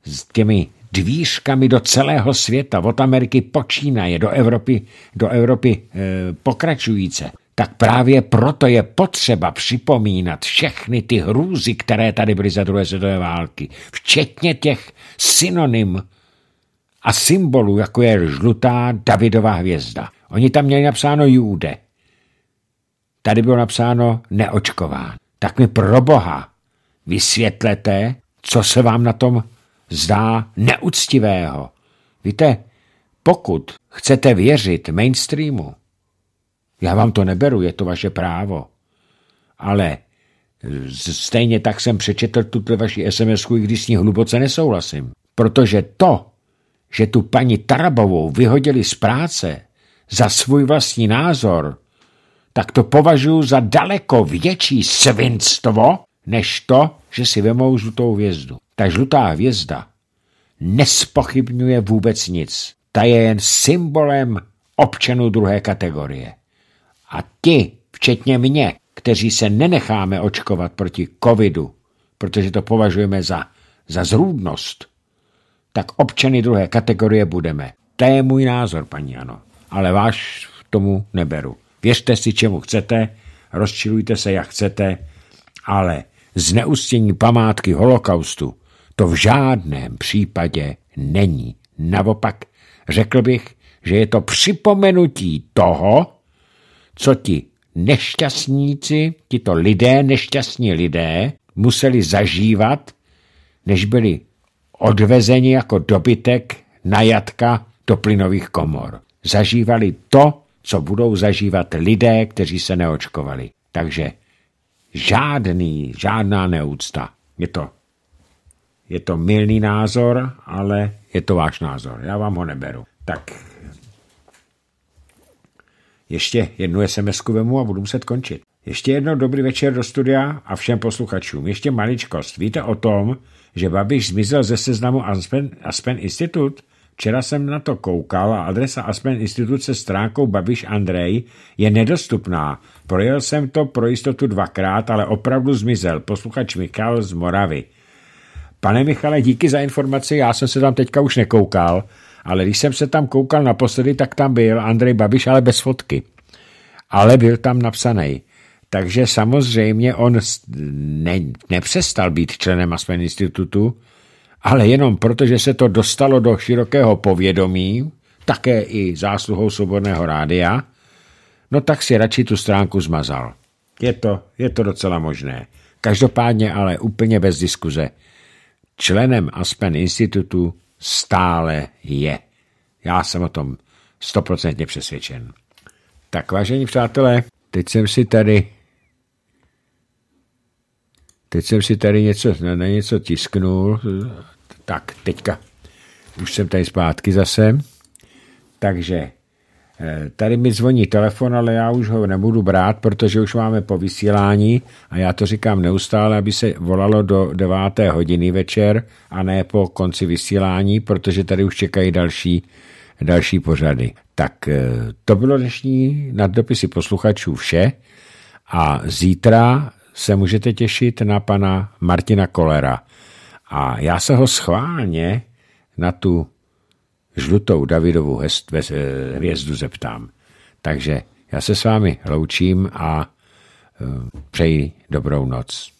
s těmi dvířkami do celého světa, od Ameriky počínaje do Evropy, do Evropy e, pokračujíce tak právě proto je potřeba připomínat všechny ty hrůzy, které tady byly za druhé světové války, včetně těch synonym a symbolů, jako je žlutá Davidová hvězda. Oni tam měli napsáno Jude. Tady bylo napsáno neočkován. Tak mi pro boha vysvětlete, co se vám na tom zdá neúctivého. Víte, pokud chcete věřit mainstreamu, já vám to neberu, je to vaše právo. Ale stejně tak jsem přečetl tuto vaši sms i když s ní hluboce nesouhlasím. Protože to, že tu paní Tarabovou vyhodili z práce za svůj vlastní názor, tak to považuji za daleko větší svinstvo, než to, že si vemou žlutou hvězdu. Ta žlutá hvězda nespochybňuje vůbec nic. Ta je jen symbolem občanů druhé kategorie. A ti, včetně mě, kteří se nenecháme očkovat proti covidu, protože to považujeme za, za zrůdnost, tak občany druhé kategorie budeme. To je můj názor, paní Ano. Ale váš tomu neberu. Věřte si, čemu chcete, rozčilujte se, jak chcete, ale zneustění památky holokaustu to v žádném případě není. Naopak řekl bych, že je to připomenutí toho, co ti nešťastníci, tito lidé, nešťastní lidé, museli zažívat, než byli odvezeni jako dobytek na jatka do plynových komor. Zažívali to, co budou zažívat lidé, kteří se neočkovali. Takže žádný, žádná neúcta. Je to, je to milný názor, ale je to váš názor. Já vám ho neberu. Tak ještě jednu sms vemu a budu muset končit. Ještě jednou dobrý večer do studia a všem posluchačům. Ještě maličkost. Víte o tom, že Babiš zmizel ze seznamu Aspen, Aspen Institut? Včera jsem na to koukal a adresa Aspen instituce stránkou Babiš Andrej je nedostupná. Projel jsem to pro jistotu dvakrát, ale opravdu zmizel. Posluchač Michal z Moravy. Pane Michale, díky za informaci, já jsem se tam teďka už nekoukal, ale když jsem se tam koukal naposledy, tak tam byl Andrej Babiš, ale bez fotky. Ale byl tam napsaný. Takže samozřejmě on ne, nepřestal být členem Aspen institutu, ale jenom protože se to dostalo do širokého povědomí, také i zásluhou Svobodného rádia, no tak si radši tu stránku zmazal. Je to, je to docela možné. Každopádně ale úplně bez diskuze. Členem Aspen institutu stále je. Já jsem o tom stoprocentně přesvědčen. Tak vážení přátelé, teď jsem si tady teď jsem si tady něco, na něco tisknul, tak teďka už jsem tady zpátky zase, takže Tady mi zvoní telefon, ale já už ho nebudu brát, protože už máme po vysílání a já to říkám neustále, aby se volalo do 9. hodiny večer a ne po konci vysílání, protože tady už čekají další, další pořady. Tak eh, to bylo dnešní naddopisy posluchačů vše a zítra se můžete těšit na pana Martina Kolera. A já se ho schválně na tu žlutou Davidovu hvězdu zeptám. Takže já se s vámi loučím a eh, přeji dobrou noc.